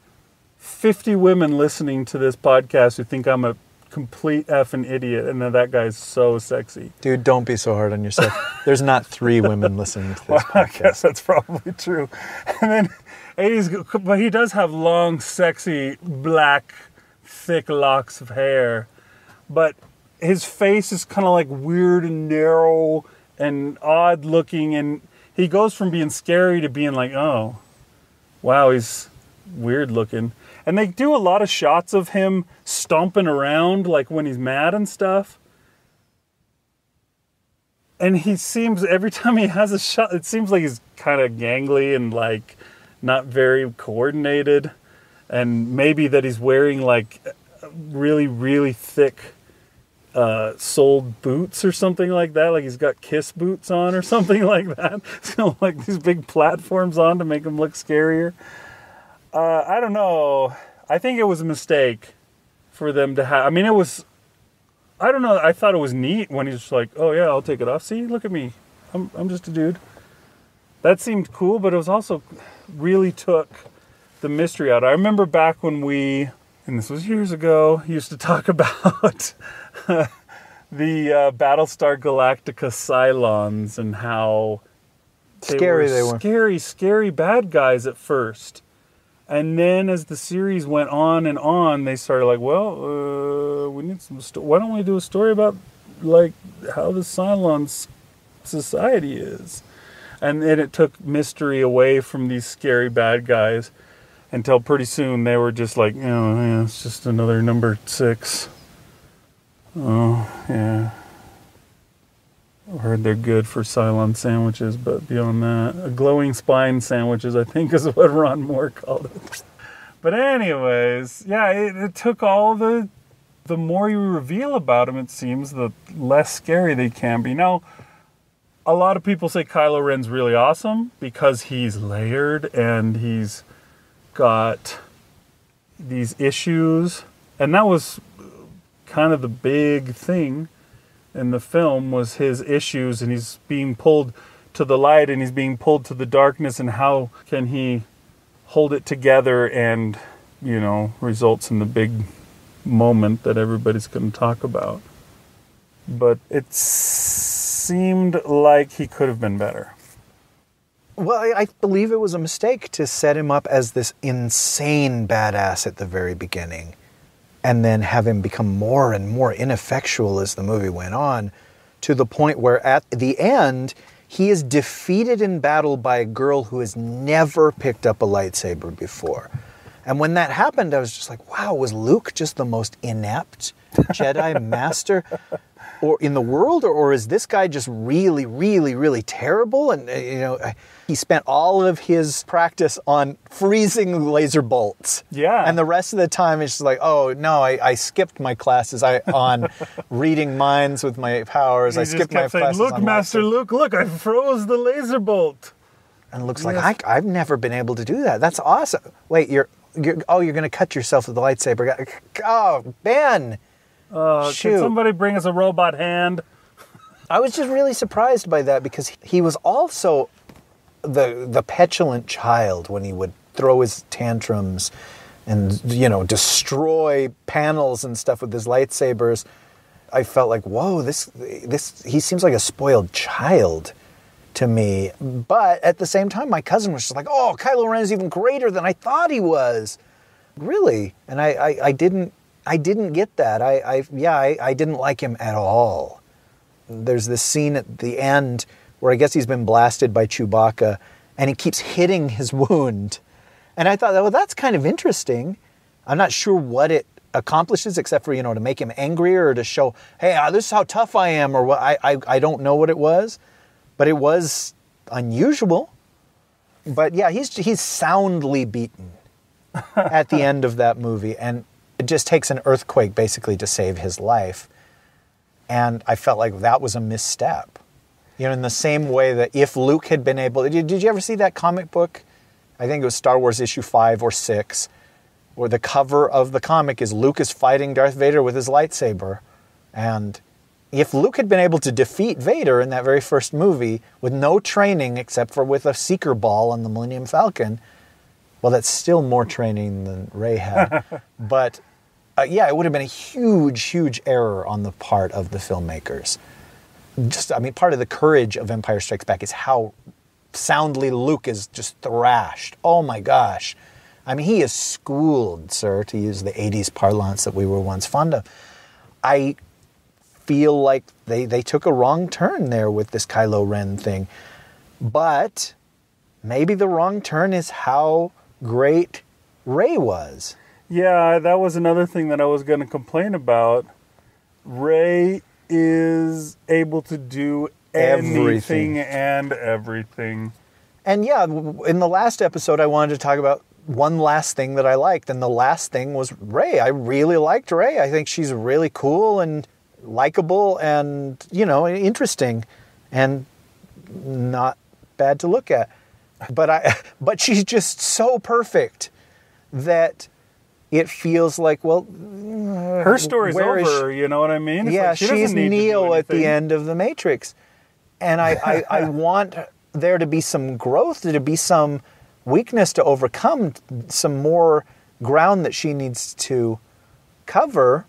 50 women listening to this podcast who think I'm a complete effing idiot and that that guy's so sexy. Dude, don't be so hard on yourself. There's not three women listening to this I podcast. guess that's probably true. And then but he does have long, sexy, black, thick locks of hair. But his face is kind of like weird and narrow and odd looking. And he goes from being scary to being like, oh, wow, he's weird looking. And they do a lot of shots of him stomping around, like when he's mad and stuff and he seems every time he has a shot it seems like he's kind of gangly and like not very coordinated and maybe that he's wearing like really really thick uh, soled boots or something like that like he's got kiss boots on or something like that so like these big platforms on to make him look scarier uh, i don't know i think it was a mistake for them to have i mean it was I don't know. I thought it was neat when he's like, "Oh yeah, I'll take it off." See, look at me. I'm I'm just a dude. That seemed cool, but it was also really took the mystery out. I remember back when we, and this was years ago, used to talk about the uh, Battlestar Galactica Cylons and how Scary they were. Scary, scary bad guys at first. And then as the series went on and on, they started like, well, uh, we need some. Sto- why don't we do a story about like how the Cylons society is? And then it took mystery away from these scary bad guys until pretty soon they were just like, oh, yeah, it's just another number six. Oh, yeah. I heard they're good for Cylon sandwiches, but beyond that, uh, glowing spine sandwiches, I think, is what Ron Moore called it. But anyways, yeah, it, it took all the the more you reveal about them, it seems, the less scary they can be. Now, a lot of people say Kylo Ren's really awesome because he's layered and he's got these issues, and that was kind of the big thing in the film was his issues and he's being pulled to the light and he's being pulled to the darkness and how can he hold it together and you know results in the big moment that everybody's going to talk about. But it seemed like he could have been better Well, I, I believe it was a mistake to set him up as this insane badass at the very beginning and then have him become more and more ineffectual as the movie went on to the point where at the end he is defeated in battle by a girl who has never picked up a lightsaber before. And when that happened, I was just like, wow, was Luke just the most inept Jedi master? or in the world, or, or is this guy just really, really, really terrible? And uh, you know, uh, he spent all of his practice on freezing laser bolts. Yeah. and the rest of the time it's just like, oh no, I, I skipped my classes I on reading minds with my powers. He I skipped my saying, classes "Look, Master lightsaber." Luke, look, I froze the laser bolt." And looks like I, I've never been able to do that. That's awesome. Wait, you're, you're oh, you're going to cut yourself with the lightsaber. Oh, Ben. Uh, Shoot. can somebody bring us a robot hand? I was just really surprised by that because he was also the the petulant child when he would throw his tantrums and you know destroy panels and stuff with his lightsabers. I felt like, whoa, this this he seems like a spoiled child to me. But at the same time, my cousin was just like, oh, Kylo Ren is even greater than I thought he was. Really? And I, I, I didn't I didn't get that. I, I yeah, I, I didn't like him at all there's this scene at the end where I guess he's been blasted by Chewbacca and he keeps hitting his wound. And I thought, well, that's kind of interesting. I'm not sure what it accomplishes except for, you know, to make him angrier or to show, hey, uh, this is how tough I am or what. I, I, I don't know what it was, but it was unusual. But yeah, he's, he's soundly beaten at the end of that movie. And it just takes an earthquake basically to save his life. And I felt like that was a misstep. You know, in the same way that if Luke had been able, did, did you ever see that comic book? I think it was Star Wars issue five or six, where the cover of the comic is Luke is fighting Darth Vader with his lightsaber. And if Luke had been able to defeat Vader in that very first movie with no training except for with a seeker ball on the Millennium Falcon, well, that's still more training than Rey had. but uh, yeah, it would have been a huge, huge error on the part of the filmmakers. Just, I mean, part of the courage of Empire Strikes Back is how soundly Luke is just thrashed. Oh my gosh. I mean, he is schooled, sir, to use the 80s parlance that we were once fond of. I feel like they, they took a wrong turn there with this Kylo Ren thing. But maybe the wrong turn is how great Rey was. Yeah, that was another thing that I was going to complain about. Rey is able to do anything Everything. and everything. And yeah, in the last episode, I wanted to talk about one last thing that I liked, and the last thing was Rey. I really liked Rey. I think she's really cool and likable, and you know, interesting, and not bad to look at. But I, but she's just so perfect that it feels like well, mm, Her story's over, you know what I mean? It's yeah, like she doesn't she's need to do Neo at the end of the Matrix, and I, I, I want there to be some growth, to be some weakness to overcome, some more ground that she needs to cover.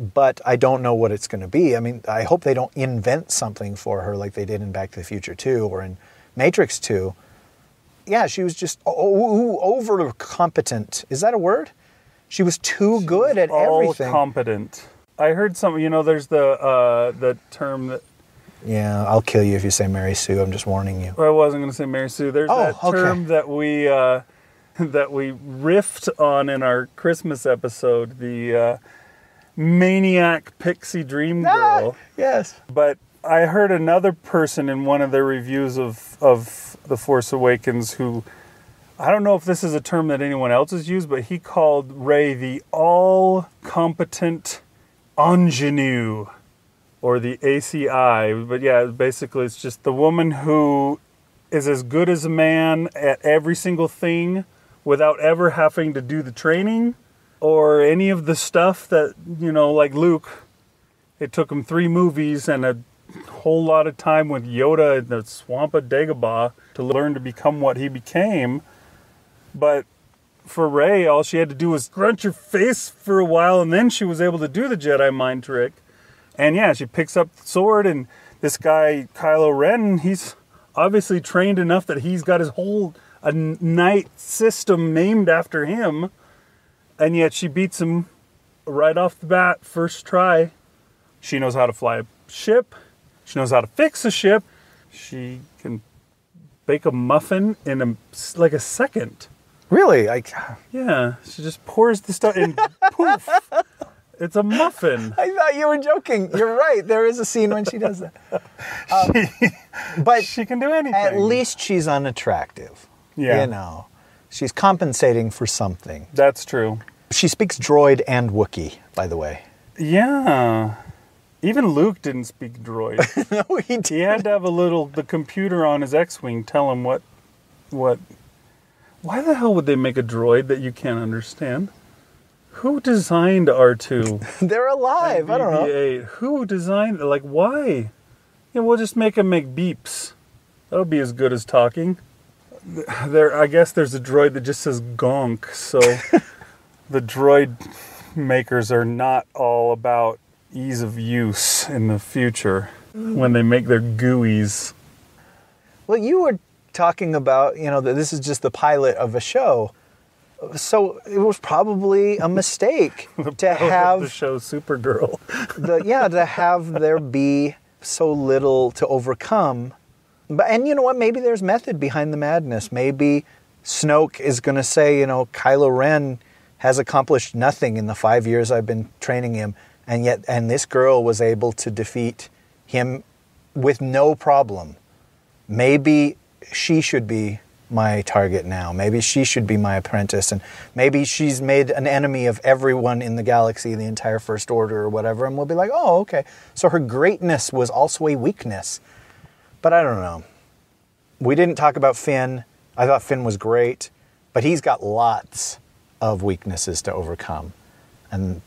But I don't know what it's going to be. I mean, I hope they don't invent something for her like they did in Back to the Future 2 or in Matrix 2. Yeah, she was just over competent. Is that a word? She was too good at all everything. competent. I heard some. You know, there's the uh, the term that Yeah, I'll kill you if you say Mary Sue. I'm just warning you. I wasn't going to say Mary Sue. There's Oh, that okay. term that we uh, that we riffed on in our Christmas episode, the uh, maniac pixie dream girl. Ah, yes. But I heard another person in one of their reviews of of The Force Awakens who I don't know if this is a term that anyone else has used, but he called Rey the all competent ingenue or the ACI. But yeah, basically it's just the woman who is as good as a man at every single thing without ever having to do the training or any of the stuff that, you know, like Luke, it took him three movies and a whole lot of time with Yoda in the swamp of Dagobah to learn to become what he became. But for Rey, all she had to do was grunt her face for a while, and then she was able to do the Jedi mind trick. And yeah, she picks up the sword, and this guy Kylo Ren, he's obviously trained enough that he's got his whole a knight system named after him, and yet she beats him right off the bat, first try. She knows how to fly a ship. She knows how to fix a ship. She can bake a muffin in a like a second. Really? I, Yeah, she just pours the stuff and poof. It's a muffin. I thought you were joking. You're right. There is a scene when she does that. Um, but she can do anything. at least she's unattractive. Yeah. You know, she's compensating for something. That's true. She speaks droid and Wookiee, by the way. Yeah. Even Luke didn't speak droid. no, he did. he had to have a little the computer on his X-wing tell him what what why the hell would they make a droid that you can't understand? Who designed R2? They're alive. I don't know. Who designed like why? Yeah, we'll just make them make beeps. That'll be as good as talking. There I guess there's a droid that just says gonk, so the droid makers are not all about ease of use in the future when they make their GUIs. Well, you were talking about, you know, that this is just the pilot of a show. So it was probably a mistake to have the show Supergirl. the yeah to have there be so little to overcome. But and you know what? Maybe there's method behind the madness. Maybe Snoke is going to say, you know, Kylo Ren has accomplished nothing in the five years I've been training him, and yet and this girl was able to defeat him with no problem. Maybe she should be my target now. Maybe she should be my apprentice, and maybe she's made an enemy of everyone in the galaxy, the entire First Order or whatever, and we'll be like, oh, okay. So her greatness was also a weakness. But I don't know. We didn't talk about Finn. I thought Finn was great, but he's got lots of weaknesses to overcome. And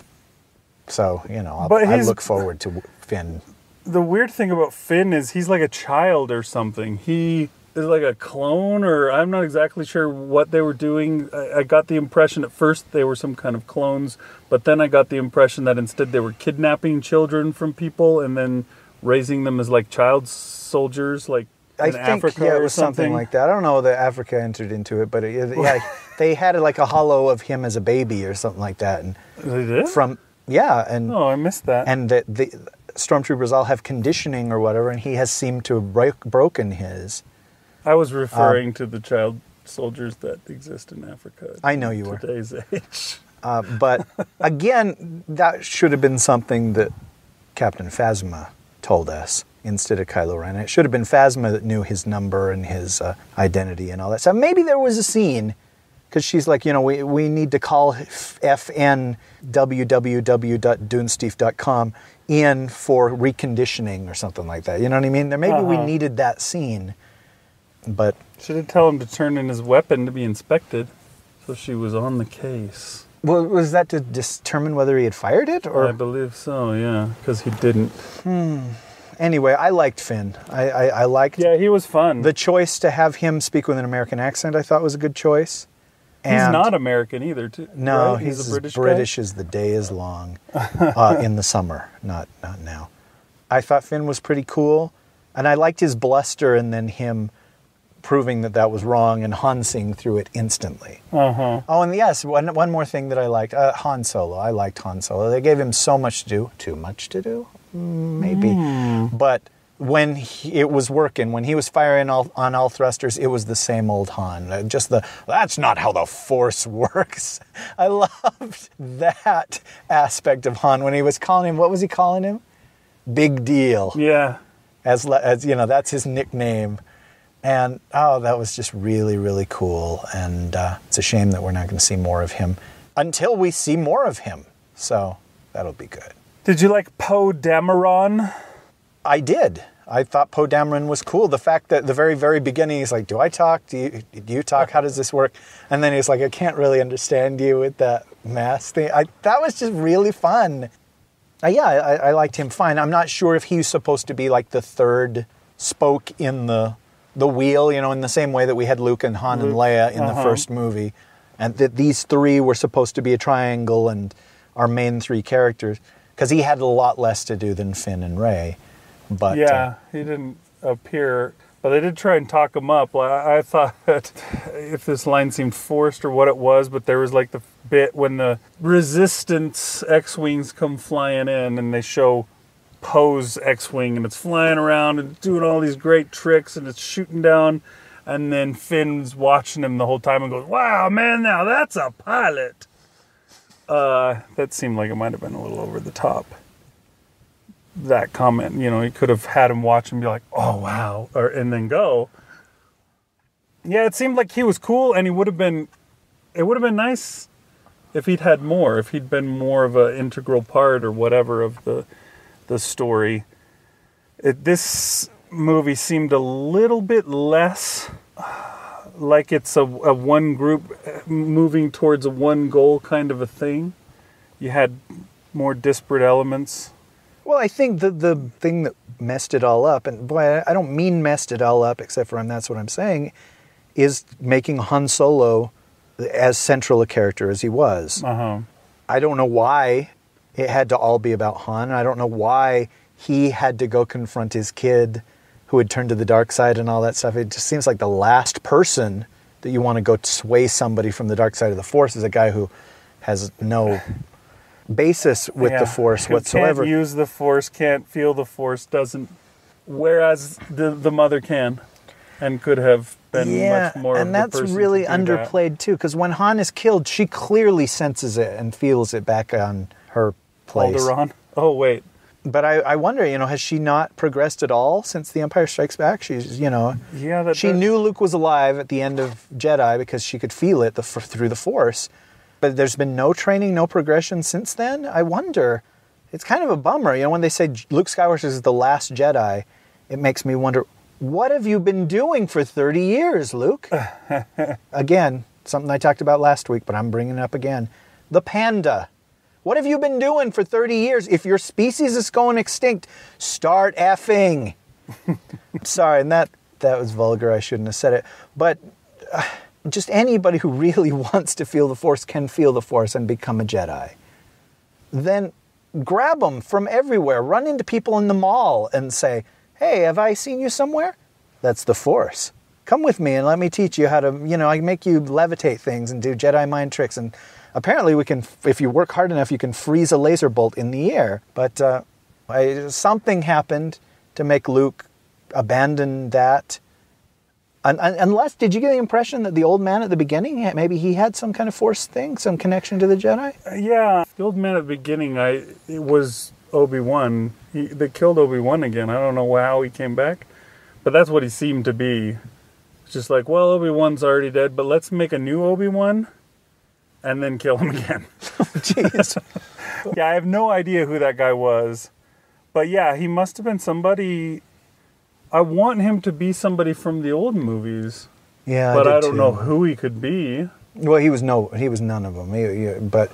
so, you know, But I look forward to Finn. the weird thing about Finn is he's like a child or something. He is like a clone, or I'm not exactly sure what they were doing. I, I got the impression at first they were some kind of clones, but then I got the impression that instead they were kidnapping children from people and then raising them as like child soldiers, like I in think Africa yeah, it was something. something like that. I don't know that Africa entered into it, but it, yeah, they had like a hollow of him as a baby or something like that, and They did? from yeah, and oh, I missed that. and the, the stormtroopers all have conditioning or whatever, and he has seemed to have break, broken his. I was referring to the child soldiers that exist in Africa. I know you were. Today's age. Uh, but again, that should have been something that Captain Phasma told us instead of Kylo Ren. It should have been Phasma that knew his number and his uh, identity and all that stuff. Maybe there was a scene because she's like, you know, we, we need to call FN www.dunesteef.com in for reconditioning or something like that. You know what I mean? There maybe we Uh-huh. needed that scene, but Should have tell him to turn in his weapon to be inspected. So she was on the case. Well, was that to determine whether he had fired it or I believe so, yeah, because he didn't. Anyway? I liked Finn. I, I, I liked Yeah, he was fun. The choice to have him speak with an American accent, I thought was a good choice. he's not American either, too. No, right? he's, a as British. British, guy? as the day is long uh, in the summer, not not now. I thought Finn was pretty cool, and I liked his bluster, and then him proving that that was wrong, and Han seeing through it instantly. Uh-huh. Oh, and yes, one one more thing that I liked, uh, Han Solo. I liked Han Solo. They gave him so much to do, too much to do, Mm, maybe, but. When he, it was working, when he was firing all, on all thrusters, it was the same old Han. Uh, Just the that's not how the Force works. I loved that aspect of Han when he was calling him. What was he calling him? Big deal Yeah. as as you know that's his nickname and oh that was just really really cool and uh, it's a shame that we're not going to see more of him until we see more of him so that'll be good Did you like Poe Dameron? i did. I thought poe dameron was cool. The fact that the very very beginning he's like do i talk? Do you, do you talk? How does this work? And then he's like i can't really understand you with that mask thing. I, that was just really fun. Uh, yeah, I, I liked him fine. I'm not sure if he's supposed to be like the third spoke in the the wheel, you know, in the same way that we had Luke and Han and Leia in the uh-huh. first movie, and that these three were supposed to be a triangle and our main three characters, because he had a lot less to do than Finn and Rey. But uh, yeah, he didn't appear, but they did try and talk him up. I, I thought that if this line seemed forced or what it was, but there was like the bit when the Resistance X-wings come flying in and they show Poe's X-wing and it's flying around and doing all these great tricks and it's shooting down. And then Finn's watching him the whole time and goes, "Wow, man! Now that's a pilot." Uh, that seemed like it might have been a little over the top. That comment, you know, he could have had him watch and be like, "Oh wow," or and then go. Yeah, it seemed like he was cool, and he would have been. It would have been nice if he'd had more, if he'd been more of an integral part or whatever of the the story. It, this movie seemed a little bit less like it's a, a one group moving towards a one goal kind of a thing. You had more disparate elements. Well, I think the the thing that messed it all up, and boy, I- don't mean messed it all up, except for and that's what I'm saying, is making Han Solo as central a character as he was. Uh huh. I don't know why it had to all be about Han. I don't know why he had to go confront his kid who had turned to the dark side and all that stuff. It just seems like the last person that you want to go sway somebody from the dark side of the Force is a guy who has no basis with Yeah. the Force whatsoever. Can't use the force, can't feel the force, doesn't. Whereas the the mother can, and could have been much more. and of that's really do that. underplayed too. Because when Han is killed, she clearly senses it and feels it back on her place. Alderaan. Oh wait, But I, I wonder, you know, has she not progressed at all since The Empire Strikes Back? She's, you know, yeah, that she knew Luke was alive at the end of Jedi because she could feel it the, f- through the Force. But there's been no training, no progression since then. I wonder. It's kind of a bummer, you know, when they say Luke Skywalker is the last Jedi. It makes me wonder, what have you been doing for 30 years, Luke? again, something I talked about last week, but I'm bringing it up again. The panda. What have you been doing for 30 years? If your species is going extinct, start effing. Sorry, and that that was vulgar. I shouldn't have said it. But uh, just anybody who really wants to feel the force can feel the force and become a Jedi. Then grab them from everywhere. Run into people in the mall and say, "Hey, have I seen you somewhere?" That's the force. Come with me and let me teach you how to, you know, I make you levitate things and do Jedi mind tricks. And apparently, we can, if you work hard enough, you can freeze a laser bolt in the air. But uh, I, something happened to make Luke abandon that. Un- un- unless, did you get the impression that the old man at the beginning, maybe he had some kind of force thing, some connection to the Jedi? Yeah, the old man at the beginning, I it was Obi Wan. They killed Obi Wan again. I don't know how he came back, but that's what he seemed to be. It's just like, well, Obi Wan's already dead, but let's make a new Obi Wan, and then kill him again. Jeez. yeah, I have no idea who that guy was, but yeah, he must have been somebody. I want him to be somebody from the old movies, yeah, but did I, don't too. know who he could be. Well, he was no, he was none of them. He- he- but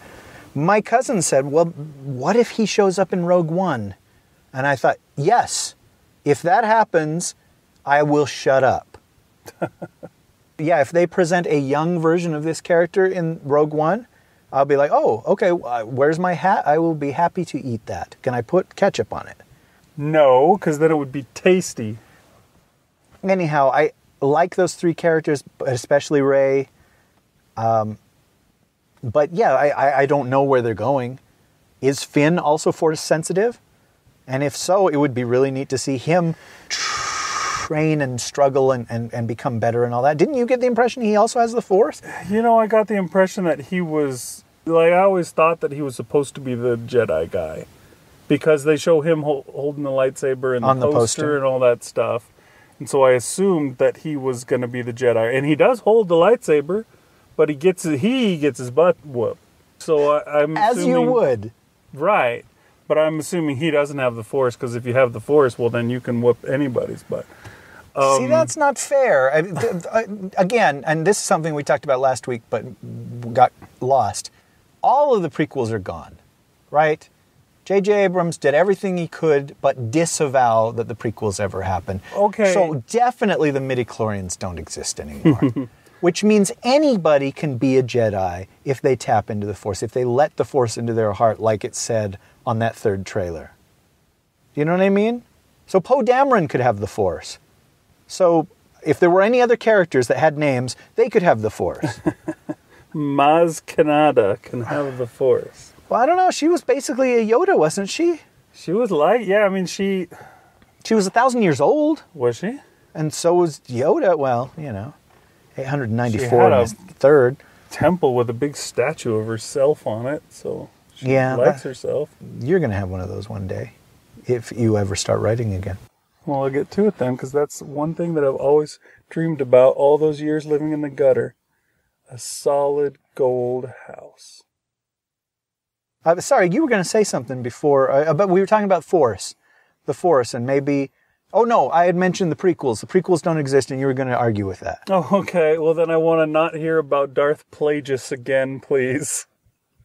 my cousin said, "Well, what if he shows up in Rogue One?" And I thought, "Yes, if that happens, I will shut up." yeah, if they present a young version of this character in Rogue One, I'll be like, "Oh, okay. uh, Where's my hat? I will be happy to eat that. Can I put ketchup on it?" No, because then it would be tasty. anyhow, I like those three characters, especially Rey. Um, but yeah, I, I, I don't know where they're going. Is Finn also force sensitive? And if so, it would be really neat to see him train and struggle and, and, and become better and all that. Didn't you get the impression he also has the force? You know, I got the impression that he was like I always thought that he was supposed to be the Jedi guy because they show him hol- holding the lightsaber and On the, the poster, poster. and all that stuff. And so I assumed that he was going to be the Jedi, and he does hold the lightsaber, but he gets he gets his butt whooped. So I, I'm As you would. right? But I'm assuming he doesn't have the Force because if you have the Force, well, then you can whoop anybody's butt. See, um, that's not fair. I, th- th- uh, again, and this is something we talked about last week, but got lost. All of the prequels are gone, right? J.J. Abrams did everything he could, but disavow that the prequels ever happened. Okay. So definitely the midichlorians don't exist anymore. Which means anybody can be a Jedi if they tap into the Force, if they let the Force into their heart, like it said on that third trailer. You know what I mean? So Poe Dameron could have the Force. So if there were any other characters that had names, they could have the Force. Maz Kanata can have the Force. well, I don't know. She was basically a Yoda, wasn't she? She was light, yeah. I mean, she She was a thousand years old, was she. and so was Yoda. Well, you know, 894 She had in his third. temple with a big statue of herself on it. So she Yeah, likes herself. You're going to have one of those one day if you ever start writing again. Well, I'll get to it then, because that's one thing that I've always dreamed about all those years living in the gutter. A solid gold house. Uh, sorry, you were going to say something before, uh, but we were talking about Force, the Force, and maybe. Oh no, I had mentioned the prequels. The prequels don't exist, and you were going to argue with that. Oh, okay. Well, then I want to not hear about Darth Plagueis again, please.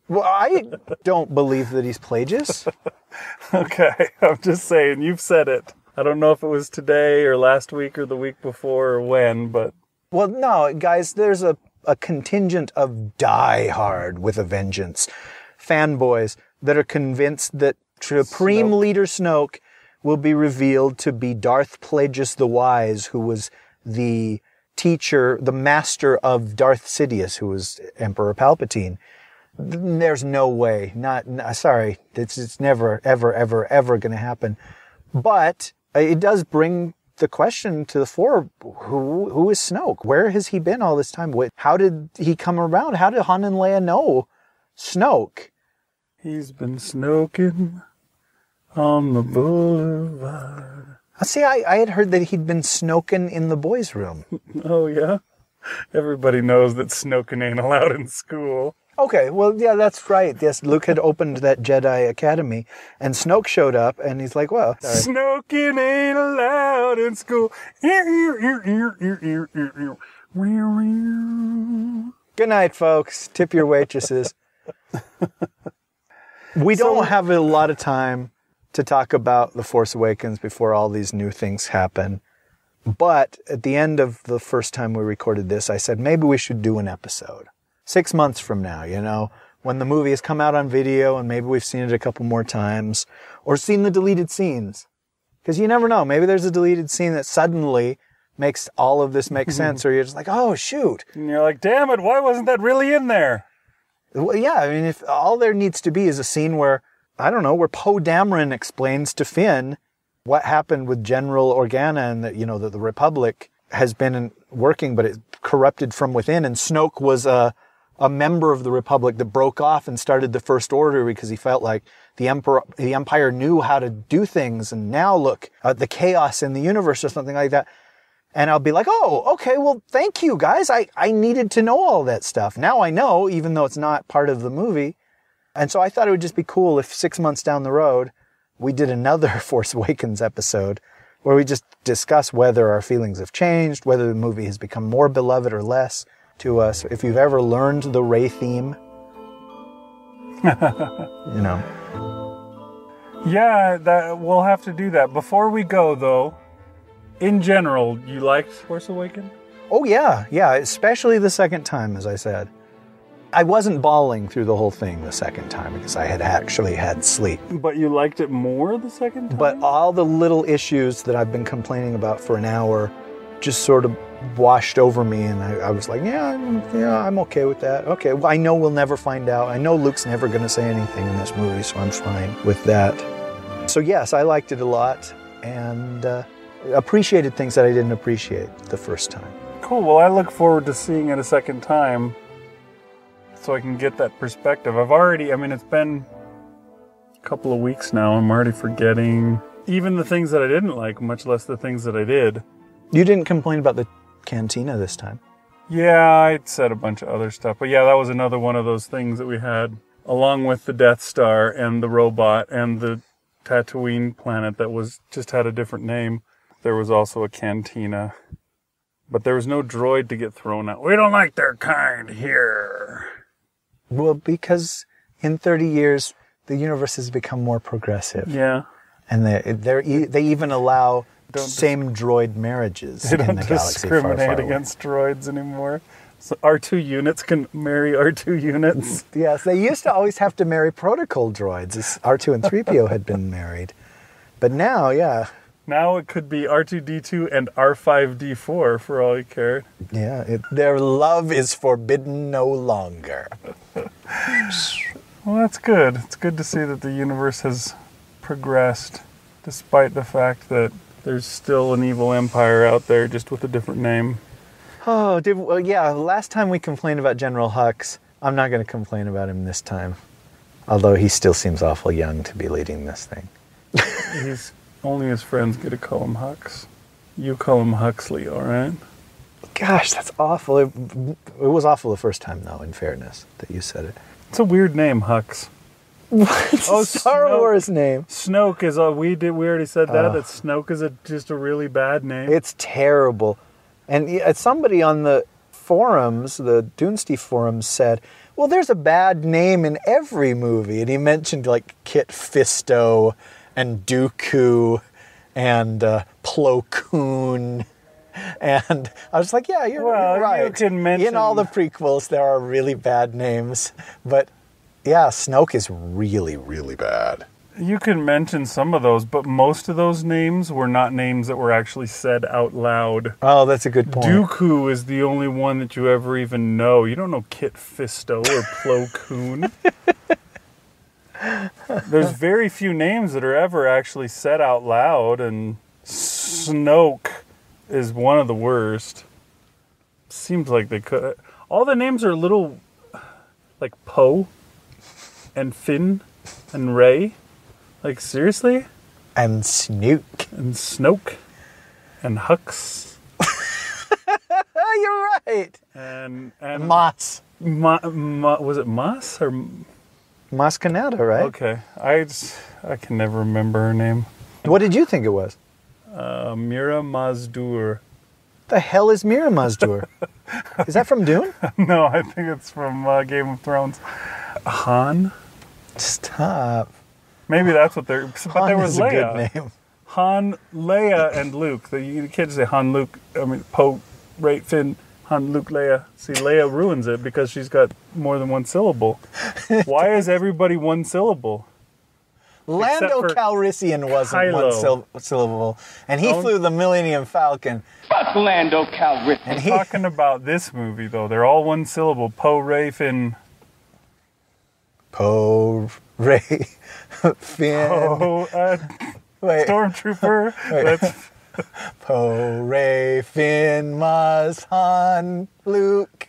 Well, I don't believe that he's Plagueis. Okay, I'm just saying, you've said it. I don't know if it was today or last week or the week before or when, but Well, no, guys, there's a, a contingent of die-hard with a vengeance fanboys that are convinced that Supreme Snoke. Leader Snoke will be revealed to be Darth Plagueis the Wise, who was the teacher, the master of Darth Sidious, who was Emperor Palpatine. There's no way. Not, sorry. It's, it's never, ever, ever, ever going to happen. But it does bring the question to the fore: Who who is Snoke? Where has he been all this time? What? How did he come around? How did Han and Leia know Snoke? he's been snoking on the boulevard. Uh, See, I, I had heard that he'd been snoking in the boys' room. Oh, yeah? Everybody knows that snoking ain't allowed in school. Okay, well, yeah, that's right. Yes, Luke had opened that Jedi Academy, and Snoke showed up, and he's like, "Well, sorry. Snoking ain't allowed in school. Good night, folks. Tip your waitresses." we don't So- have a lot of time to talk about the Force Awakens before all these new things happen. But at the end of the first time we recorded this, I said maybe we should do an episode. Six months from now, you know, when the movie has come out on video and maybe we've seen it a couple more times or seen the deleted scenes. Because you never know. Maybe there's a deleted scene that suddenly makes all of this make sense, or you're just like, oh, shoot. And you're like, damn it, why wasn't that really in there? Well, yeah, I mean, if all there needs to be is a scene where, I don't know, where Poe Dameron explains to Finn what happened with General Organa and that, you know, that the Republic has been working, but it's corrupted from within. And Snoke was a, a member of the Republic that broke off and started the First Order because he felt like the Emperor, the Empire knew how to do things. And now look at the chaos in the universe or something like that. And I'll be like, oh, okay, well, thank you guys. I, I needed to know all that stuff. Now I know, even though it's not part of the movie. And so I thought it would just be cool if six months down the road, we did another Force Awakens episode where we just discuss whether our feelings have changed, whether the movie has become more beloved or less to us. If you've ever learned the Rey theme, you know. Yeah, that we'll have to do that. Before we go, though, in general, you liked Force Awakens? Oh, yeah, yeah, especially the second time, as I said. I wasn't bawling through the whole thing the second time because I had actually had sleep. But you liked it more the second time? But all the little issues that I've been complaining about for an hour just sort of washed over me, and I, I was like, yeah, I'm, yeah, I'm okay with that. Okay, well, I know we'll never find out. I know Luke's never going to say anything in this movie, so I'm fine with that. So yes, I liked it a lot, and uh, appreciated things that I didn't appreciate the first time. Cool. Well, I look forward to seeing it a second time so I can get that perspective. I've already, I mean, it's been a couple of weeks now. I'm already forgetting even the things that I didn't like, much less the things that I did. You didn't complain about the cantina this time. Yeah, I said a bunch of other stuff. But yeah, that was another one of those things that we had, along with the Death Star and the robot and the Tatooine planet that was just had a different name. There was also a cantina. But there was no droid to get thrown out. We don't like their kind here. Well, because in 30 years, the universe has become more progressive. Yeah. And they they're, they even allow same droid marriages They don't the galaxy far, discriminate far against droids anymore. So R2 units can marry R2 units. Yes, they used to always have to marry protocol droids. as R2 and 3PO had been married. But now, yeah, now it could be R2D2 and R5D4 for all you care. yeah, it, their love is forbidden no longer. Well, that's good. It's good to see that the universe has progressed, despite the fact that there's still an evil empire out there, just with a different name. Oh, did well, yeah. Last time we complained about General Hux. I'm not going to complain about him this time. Although he still seems awful young to be leading this thing. He's only his friends get to call him Hux. You call him Huxley, all right? Gosh, that's awful. It, it was awful the first time, though. In fairness, that you said it. It's a weird name, Hux. It's Oh, Star Snoke. Wars name. Snoke is a we did we already said that Oh. that Snoke is a just a really bad name. It's terrible. And somebody on the forums, the Dunesteef forums, said, "Well, there's a bad name in every movie," and he mentioned like Kit Fisto and Dooku and uh, Plo Koon. And I was like, "Yeah, you're, Well, you're you right." mention- in all the prequels, there are really bad names, but yeah, Snoke is really, really bad. you can mention some of those, but most of those names were not names that were actually said out loud. Oh, that's a good point. Dooku is the only one that you ever even know. You don't know Kit Fisto or Plo Koon. There's very few names that are ever actually said out loud, and Snoke is one of the worst. Seems like they could. All the names are a little like Poe and Finn and Rey. Like seriously, And Snoke. and Snoke and Hux you're right. and and Moss. Ma, ma, was it Moss or Maz Kanata, right? okay? I just, I can never remember her name. What did you think it was? Uh, Mira Mazdur. The hell is Mira Mazdur? is that from Dune? no, I think it's from uh, Game of Thrones. Han. Stop. Maybe that's what they're. But Han there was is a good name. Han, Leia, and Luke. The, you can't say Han, Luke. I mean Poe, Rey, Finn, Han, Luke, Leia. See, Leia ruins it because she's got more than one syllable. Why is everybody one syllable? Lando Calrissian wasn't one Kylo. syllable, and he Don't- flew the Millennium Falcon. Fuck Lando Calrissian. And he, Talking about this movie though, they're all one syllable. Poe, Rey, Finn. Poe, Rey, Finn, Oh, uh, wait, Stormtrooper. That's Poe, Rey, Finn, Maz, Han, Luke,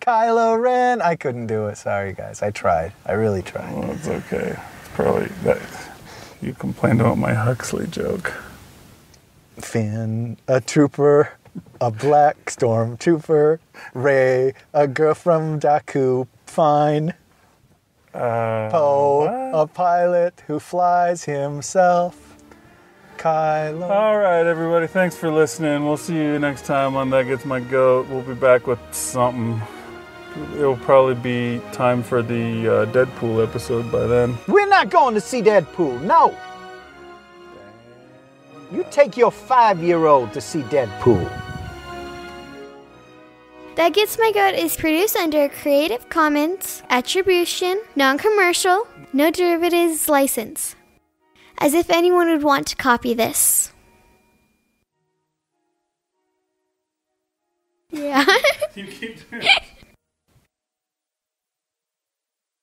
Kylo Ren. I couldn't do it. Sorry, guys. I tried. I really tried. well, it's okay. It's probably that. You complained about my Huxley joke. Finn, a trooper, a black stormtrooper, Rey, a girl from Jakku, fine. Uh, Poe, a pilot who flies himself. Kylo. All right, everybody. Thanks for listening. We'll see you next time on That Gets My Goat. We'll be back with something. It'll probably be time for the uh, Deadpool episode by then. We're not going to see Deadpool, no. You take your five year old to see Deadpool. That Gets My Goat is produced under a Creative Commons Attribution, Non Commercial, No Derivatives license. As if anyone would want to copy this. Yeah. You keep doing